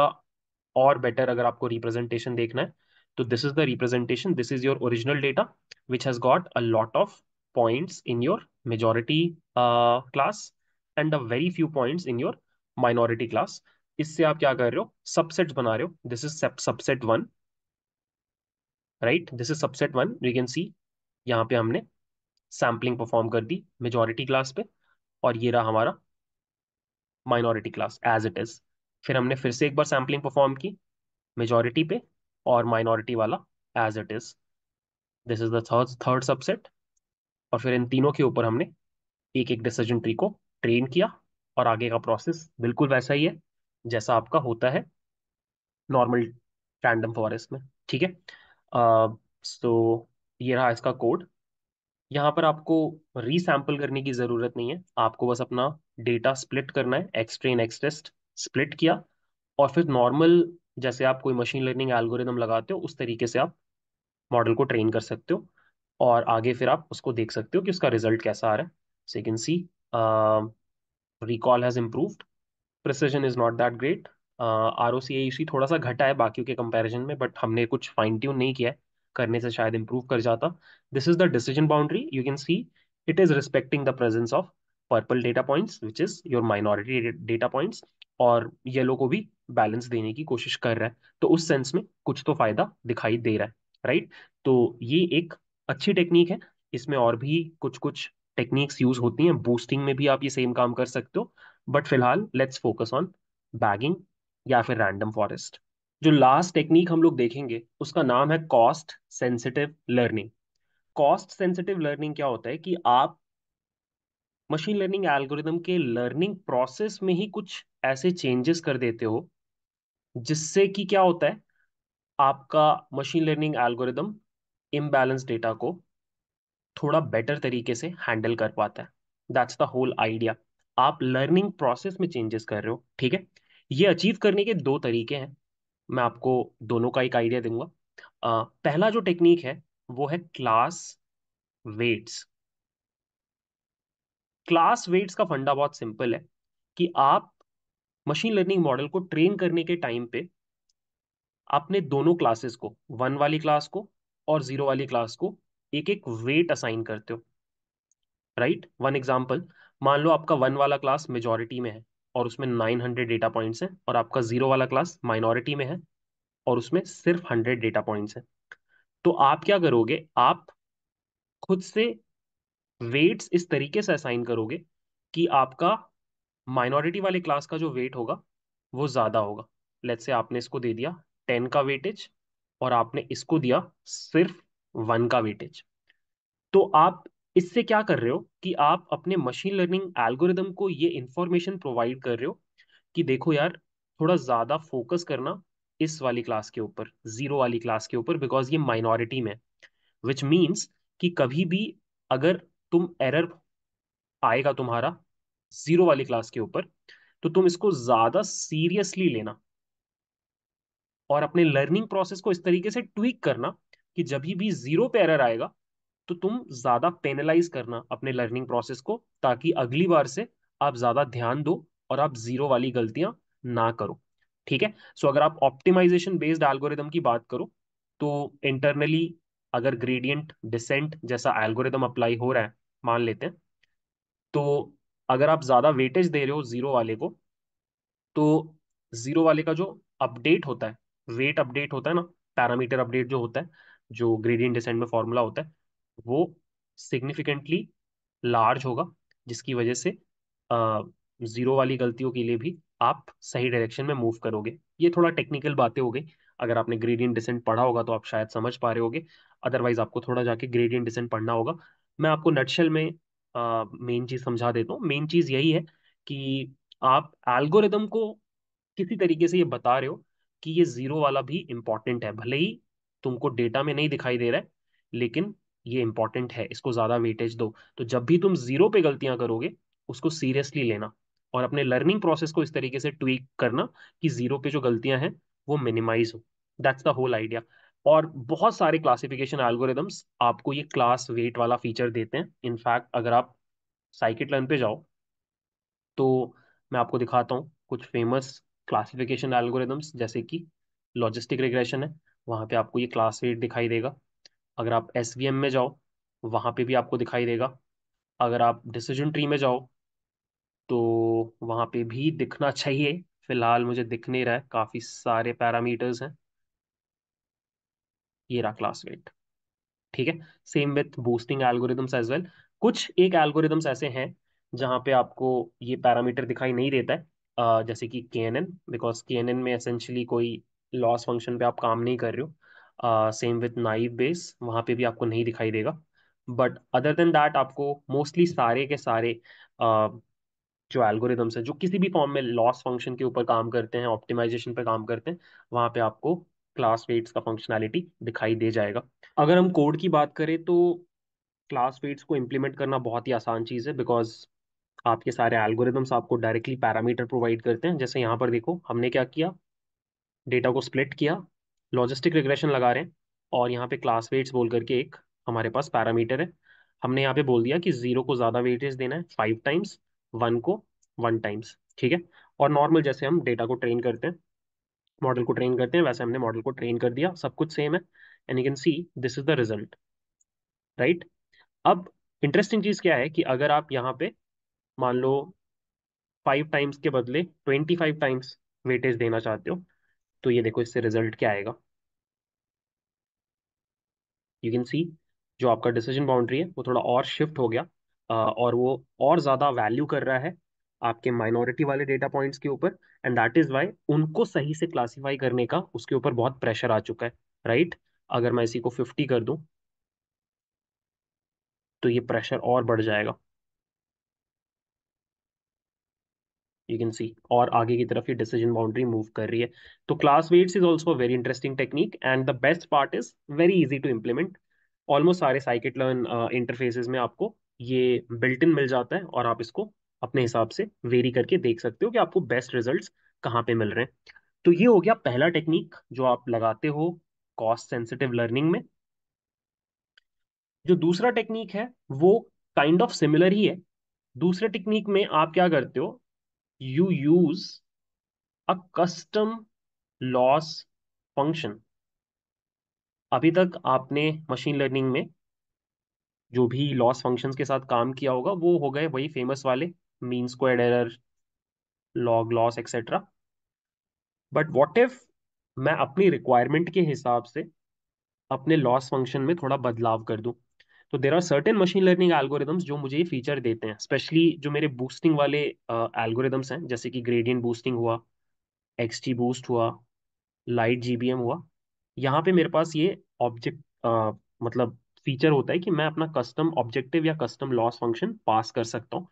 और बेटर अगर आपको रिप्रेजेंटेशन देखना है तो this is the representation this is your original data which has got a lot of points in your majority class and a very few points in your minority class इससे आप क्या कर रहे हो? सबसेट्स बना रहे हो। This is subset one right? This is subset one you can see यहाँ पे हमने सैम्पलिंग परफॉर्म कर दी मेजोरिटी क्लास पे और ये रहा हमारा minority class as it is फिर हमने फिर से एक बार सैम्पलिंग परफॉर्म की मेजोरिटी पे और माइनॉरिटी वाला as it is this is the third third subset और फिर इन तीनों के ऊपर हमने एक एक डिसीज़न ट्री को ट्रेन किया और आगे का प्रोसेस बिल्कुल वैसा ही है जैसा आपका होता है नॉर्मल रैंडम फॉरेस्ट में। ठीक है? सो, ये रहा इसका कोड। यहाँ पर आपको रीसैम्पल करने की ज़रूरत नहीं है। आपको बस अपना डेटा स्प्लिट करना है X train X test split किया। और फिर नॉर्मल जैसे आप कोई मशीन लर्निंग एल्गोरिदम लगाते हो, उस तरीके से आप मॉडल को ट्रेन कर सकते हो। और आगे फिर आप उसको देख सकते हो कि उसका रिज़ल्ट कैसा आ रहा है। So you can see recall has improved precision is not that great R O C A C थोड़ा सा घटा है बाकियों के कंपैरिजन में बट हमने कुछ फाइन ट्यून नहीं किया है, करने से शायद इम्प्रूव कर जाता। This is the decision boundary you can see it is respecting the presence of purple data points which is your minority data points और येलो को भी बैलेंस देने की कोशिश कर रहा है। तो उस सेंस में कुछ तो फ़ायदा दिखाई दे रहा है राइट तो ये एक अच्छी टेक्निक है। इसमें और भी कुछ कुछ टेक्निक्स यूज़ होती हैं। बूस्टिंग में भी आप ये सेम काम कर सकते हो। बट फ़िलहाल लेट्स फोकस ऑन बैगिंग या फिर रैंडम फॉरेस्ट जो लास्ट टेक्निक हम लोग देखेंगे, उसका नाम है cost sensitive learning cost sensitive learning क्या होता है कि आप मशीन लर्निंग एल्गोरिदम के लर्निंग प्रोसेस में ही कुछ ऐसे चेंजेस कर देते हो, जिससे कि क्या होता है, आपका machine learning algorithm imbalance data को थोड़ा बेटर तरीके से हैंडल कर पाता है. दैट्स द होल आइडिया आप लर्निंग प्रोसेस में चेंजेस कर रहे हो, ठीक है? ये अचीव करने के दो तरीके हैं। मैं आपको दोनों का एक आइडिया दूँगा। अ, पहला जो टेक्निक है वो है क्लास वेट्स। क्लास वेट्स का फंडा बहुत सिंपल है कि आप मशीन लर्निंग मॉडल को ट्रेन करने के टाइम पे आपने दोनों क्लासेस को वन वाली क्लास को और ज़ीरो वाली क्लास को एक एक वेट असाइन करते हो। राइट? वन एग्ज़ाम्पल मान लो आपका वन वाला क्लास मेजोरिटी में है। और उसमें नाइन हंड्रेड डेटा पॉइंट्स हैं, और आपका ज़ीरो वाला क्लास माइनॉरिटी में है, और उसमें सिर्फ़ हंड्रेड डेटा पॉइंट्स हैं। तो आप क्या करोगे? आप खुद से वेट्स इस तरीके से असाइन करोगे कि आपका माइनॉरिटी वाले क्लास का जो वेट होगा, वो ज़्यादा होगा। लेट्स से आपने इसको दे दिया टेन का वेटेज और आपने इसको दिया सिर्फ़ वन का वेटेज तो आप इससे क्या कर रहे हो कि आप अपने मशीन लर्निंग एल्गोरिदम को ये इंफॉर्मेशन प्रोवाइड कर रहे हो कि देखो यार, थोड़ा ज़्यादा फोकस करना इस वाली क्लास के ऊपर ज़ीरो वाली क्लास के ऊपर बिकॉज़ ये माइनॉरिटी में विच मीन्स कि कभी भी अगर तुम एरर आएगा तुम्हारा ज़ीरो वाली क्लास के ऊपर तो तुम इसको ज़्यादा सीरियसली लेना और अपने लर्निंग प्रोसेस को इस तरीके से ट्वीक करना कि जब भी ज़ीरो पे एरर आएगा तो तुम ज़्यादा पेनलाइज करना अपने लर्निंग प्रोसेस को, ताकि अगली बार से आप ज़्यादा ध्यान दो और आप ज़ीरो वाली गलतियाँ ना करो। ठीक है? सो अगर आप ऑप्टिमाइजेशन बेस्ड एल्गोरिदम की बात करो तो इंटरनली अगर ग्रेडियंट डिसेंट जैसा एल्गोरिदम अप्लाई हो रहा है, मान लेते हैं तो अगर आप ज़्यादा वेटेज दे रहे हो ज़ीरो वाले को तो ज़ीरो वाले का जो अपडेट होता है वेट अपडेट होता है ना पैरामीटर अपडेट जो होता है, जो ग्रेडियंट डिसेंट में फॉर्मूला होता है वो सिग्निफिकेंटली लार्ज होगा, जिसकी वजह से ज़ीरो वाली गलतियों के लिए भी आप सही डायरेक्शन में मूव करोगे। ये थोड़ा टेक्निकल बातें हो गई। अगर आपने ग्रेडियंट डिसेंट पढ़ा होगा तो आप शायद समझ पा रहे होगे। अदरवाइज़ आपको थोड़ा जाके ग्रेडियंट डिसेंट पढ़ना होगा। मैं आपको नटशल में मेन चीज़ समझा देता हूँ। मेन चीज़ यही है कि आप एल्गोरिदम को किसी तरीके से ये बता रहे हो कि ये ज़ीरो वाला भी इंपॉर्टेंट है। भले ही तुमको डेटा में नहीं दिखाई दे रहा है, लेकिन ये इंपॉर्टेंट है, इसको ज़्यादा वेटेज दो। तो जब भी तुम ज़ीरो पे गलतियाँ करोगे, उसको सीरियसली लेना और अपने लर्निंग प्रोसेस को इस तरीके से ट्वीक करना कि ज़ीरो पे जो गलतियाँ हैं, वो मिनिमाइज हो। दैट्स द होल आइडिया और बहुत सारे क्लासिफिकेशन एल्गोरिदम्स आपको ये क्लास वेट वाला फीचर देते हैं। इनफैक्ट अगर आप साइकिट लर्न पे जाओ तो मैं आपको दिखाता हूँ कुछ फ़ेमस क्लासिफिकेशन एल्गोरिदम्स जैसे कि लॉजिस्टिक रिग्रेशन है, वहाँ पे आपको ये क्लास वेट दिखाई देगा। अगर आप एसवीएम में जाओ, वहाँ पे भी आपको दिखाई देगा। अगर आप डिसीज़न ट्री में जाओ तो वहाँ पे भी दिखना चाहिए। फ़िलहाल मुझे दिख नहीं रहा है, काफ़ी सारे पैरामीटर्स हैं। ये रहा क्लास वेट ठीक है? Same with boosting algorithms as well कुछ एक एल्गोरिदम्स ऐसे हैं, जहाँ पे आपको ये पैरामीटर दिखाई नहीं देता है। जैसे कि K N N because K N N में एसेंशली कोई लॉस फ़ंक्शन पे आप काम नहीं कर रहे हो। सेम विथ नाइव बेस वहाँ पे भी आपको नहीं दिखाई देगा। बट अदर देन दैट आपको मोस्टली सारे के सारे uh, जो एल्गोरिदम्स हैं जो किसी भी फॉर्म में लॉस फ़ंक्शन के ऊपर काम करते हैं ऑप्टिमाइजेशन पे काम करते हैं वहाँ पे आपको क्लास वेट्स का फंक्शनैलिटी दिखाई दे जाएगा। अगर हम कोड की बात करें तो क्लास वेट्स को इम्प्लीमेंट करना बहुत ही आसान चीज़ है बिकॉज़ आपके सारे एल्गोरिदम्स आपको डायरेक्टली पैरामीटर प्रोवाइड करते हैं। जैसे यहाँ पर देखो हमने क्या किया? डेटा को स्प्लिट किया लॉजिस्टिक रिग्रेशन लगा रहे हैं और यहाँ पे क्लास वेट्स बोल करके एक हमारे पास पैरामीटर है। हमने यहाँ पे बोल दिया कि ज़ीरो को ज़्यादा वेटेज देना है फाइव टाइम्स वन को वन टाइम्स ठीक है? और नॉर्मल जैसे हम डेटा को ट्रेन करते हैं मॉडल को ट्रेन करते हैं, वैसे हमने मॉडल को ट्रेन कर दिया, सब कुछ सेम है। And you can see this is the result right अब इंटरेस्टिंग चीज़ क्या है कि अगर आप यहाँ पे मान लो फाइव टाइम्स के बदले ट्वेंटी फाइव टाइम्स वेटेज देना चाहते हो तो ये देखो इससे रिज़ल्ट क्या आएगा यू कैन सी जो आपका डिसीज़न बाउंड्री है, वो थोड़ा और शिफ्ट हो गया और वो और ज़्यादा वैल्यू कर रहा है आपके माइनॉरिटी वाले डेटा पॉइंट्स के ऊपर एंड दैट इज़ वाई उनको सही से क्लासीफाई करने का उसके ऊपर बहुत प्रेशर आ चुका है राइट right? अगर मैं इसी को फिफ्टी कर दूँ तो ये प्रेशर और बढ़ जाएगा यू कैन सी और आगे की तरफ़ ये डिसीज़न बाउंड्री मूव कर रही है। तो class weights is also very interesting technique and the best part is very easy to implement almost सारे साइकिट लर्न इंटरफेसेस में आपको ये बिल्ट इन मिल जाता है और आप इसको अपने हिसाब से वेरी करके देख सकते हो कि आपको बेस्ट रिजल्ट्स कहाँ पे मिल रहे हैं। तो ये हो गया पहला टेक्निक जो आप लगाते हो कॉस्ट सेंसिटिव लर्निंग में। जो दूसरा टेक्निक है, वो काइंड ऑफ़ सिमिलर ही है। दूसरे टेक्निक में आप क्या करते हो you use a custom loss function अभी तक आपने मशीन लर्निंग में जो भी लॉस फ़ंक्शंस के साथ काम किया होगा, वो हो गए वही फ़ेमस वाले mean squared error log loss etcetera but what if मैं अपनी रिक्वायरमेंट के हिसाब से अपने लॉस फ़ंक्शन में थोड़ा बदलाव कर दूँ? तो there are certain machine learning algorithms जो मुझे ये फीचर देते हैं स्पेशली जो मेरे बूस्टिंग वाले एल्गोरिदम्स हैं, जैसे कि ग्रेडियंट बूस्टिंग हुआ एक्सटी बूस्ट हुआ लाइट जीबीएम हुआ, यहाँ पे मेरे पास ये ऑब्जेक्ट मतलब फीचर होता है कि मैं अपना कस्टम ऑब्जेक्टिव या कस्टम लॉस फ़ंक्शन पास कर सकता हूँ।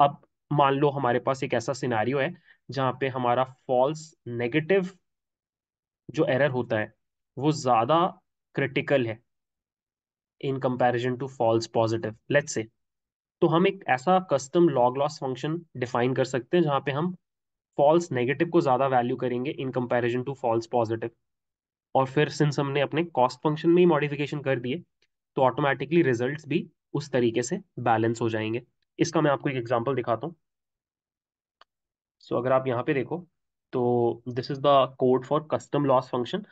अब मान लो हमारे पास एक ऐसा सिनेरियो है, जहाँ पे हमारा फॉल्स नेगेटिव जो एरर होता है, वो ज़्यादा क्रिटिकल है। In comparison to false positive let's say तो हम एक ऐसा custom log loss function define कर सकते हैं जहाँ पे हम फॉल्स नेगेटिव को ज़्यादा वैल्यू करेंगे in comparison to false positive और फिर सिंस हमने अपने कॉस्ट फ़ंक्शन में ही मॉडिफिकेशन कर दिए तो ऑटोमेटिकली रिज़ल्ट भी उस तरीके से बैलेंस हो जाएँगे। इसका मैं आपको एक एग्ज़ाम्पल दिखाता हूँ। सो so, अगर आप यहाँ पे देखो तो this is the code for custom loss function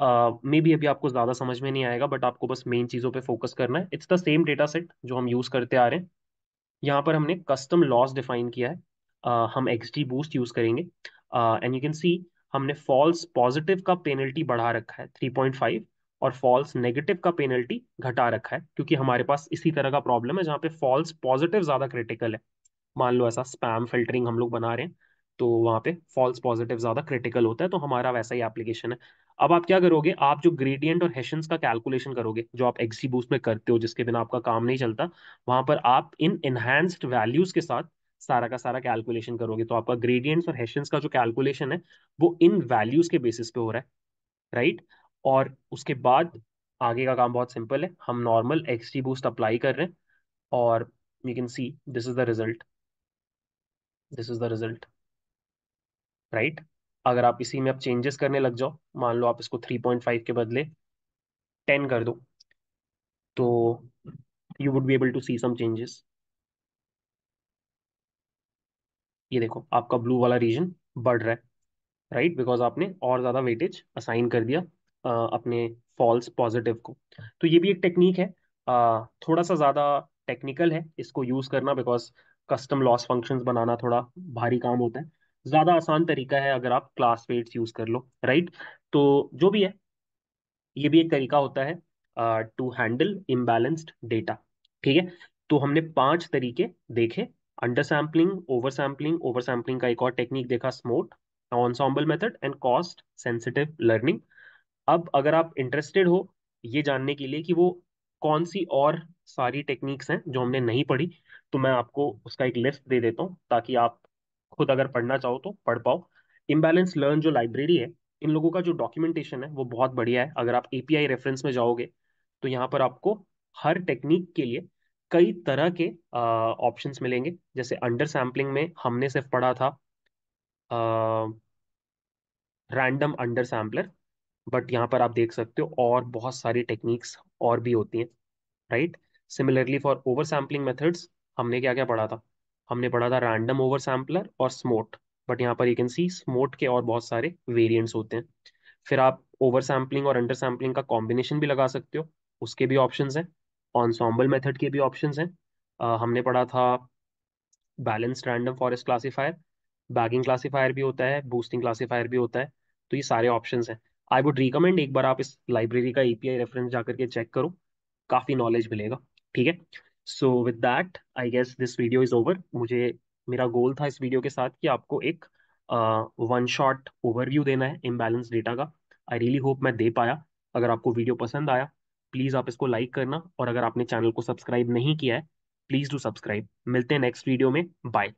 maybe अभी आपको ज़्यादा समझ में नहीं आएगा बट आपको बस मेन चीज़ों पे फोकस करना है। It's the same data set जो हम यूज़ करते आ रहे हैं। यहाँ पर हमने कस्टम लॉस डिफाइन किया है। uh, हम एक्स डी बूस्ट यूज़ करेंगे। एंड यू कैन सी हमने फॉल्स पॉजिटिव का पेनल्टी बढ़ा रखा है 3.5 और फॉल्स नेगेटिव का पेनल्टी घटा रखा है क्योंकि हमारे पास इसी तरह का प्रॉब्लम है जहाँ पे फॉल्स पॉजिटिव ज़्यादा क्रिटिकल है। मान लो ऐसा स्पैम फिल्टरिंग हम लोग बना रहे हैं तो वहाँ पे फॉल्स पॉजिटिव ज़्यादा क्रिटिकल होता है तो हमारा वैसा ही एप्लीकेशन है। अब आप क्या करोगे? आप जो ग्रेडियंट और हेशंस का कैलकुलेशन करोगे, जो आप एक्सी बूस्ट में करते हो, जिसके बिना आपका काम नहीं चलता, वहाँ पर आप इन एनहांस्ड वैल्यूज़ के साथ सारा का सारा कैलकुलेशन करोगे। तो आपका ग्रेडियंट्स और हेशंस का जो कैलकुलेशन है, वो इन वैल्यूज़ के बेसिस पे हो रहा है राइट और उसके बाद आगे का काम बहुत सिंपल है। हम normal X G boost apply कर रहे हैं और you can see this is the result this is the result right अगर आप इसी में अब चेंजेस करने लग जाओ मान लो आप इसको 3.5 के बदले 10 कर दो तो you would be able to see some changes ये देखो आपका ब्लू वाला रीजन बढ़ रहा है राइट बिकॉज़ आपने और ज़्यादा वेटेज असाइन कर दिया अ, अपने फॉल्स पॉजिटिव को। तो ये भी एक टेक्निक है। अ, थोड़ा सा ज़्यादा टेक्निकल है इसको यूज़ करना बिकॉज़ कस्टम लॉस फ़ंक्शंस बनाना थोड़ा भारी काम होता है। ज़्यादा आसान तरीका है अगर आप क्लास वेट्स यूज़ कर लो राइट तो जो भी है, ये भी एक तरीका होता है टू हैंडल इम्बैलेंस्ड डेटा ठीक है? तो हमने पाँच तरीके देखे under sampling over sampling over sampling का एक और टेक्निक देखा SMOTE ensemble method and cost sensitive learning अब अगर आप इंटरेस्टेड हो, ये जानने के लिए कि वो कौन सी और सारी टेक्निक्स हैं जो हमने नहीं पढ़ी तो मैं आपको उसका एक लिस्ट दे देता हूँ, ताकि आप खुद अगर पढ़ना चाहो तो पढ़ पाओ। इम्बैलेंस लर्न जो लाइब्रेरी है, इन लोगों का जो डॉक्यूमेंटेशन है, वो बहुत बढ़िया है। अगर आप एपीआई रेफरेंस में जाओगे तो यहाँ पर आपको हर टेक्निक के लिए कई तरह के ऑप्शंस मिलेंगे। जैसे अंडर सैम्पलिंग में हमने सिर्फ़ पढ़ा था रैंडम अंडर सैम्पलर बट यहाँ पर आप देख सकते हो और बहुत सारी टेक्निक्स और भी होती हैं right similarly for over sampling methods हमने क्या क्या पढ़ा था? हमने पढ़ा था रैंडम ओवर सैम्पलर और स्मोट बट यहाँ पर यू कैन सी स्मोट के और बहुत सारे वेरिएंट्स होते हैं। फिर आप ओवर सैम्पलिंग और अंडर सैम्पलिंग का कॉम्बिनेशन भी लगा सकते हो, उसके भी ऑप्शंस हैं। ऑनसॉम्बल मेथड के भी ऑप्शंस हैं। हमने पढ़ा था balanced random forest classifier bagging classifier भी होता है बूस्टिंग क्लासीफायर भी होता है तो ये सारे ऑप्शन हैं। आई वुड रिकमेंड एक बार आप इस लाइब्रेरी का एपीआई रेफरेंस जाकर के चेक करो, काफ़ी नॉलेज मिलेगा, ठीक है? So with that I guess this video is over मुझे, मेरा गोल था इस वीडियो के साथ कि आपको एक वन शॉट ओवरव्यू देना है इम्बैलेंस डेटा का। आई रियली होप मैं दे पाया। अगर आपको वीडियो पसंद आया प्लीज़ आप इसको लाइक करना। और अगर आपने चैनल को सब्सक्राइब नहीं किया है प्लीज़ डू सब्सक्राइब मिलते हैं नेक्स्ट वीडियो में। बाय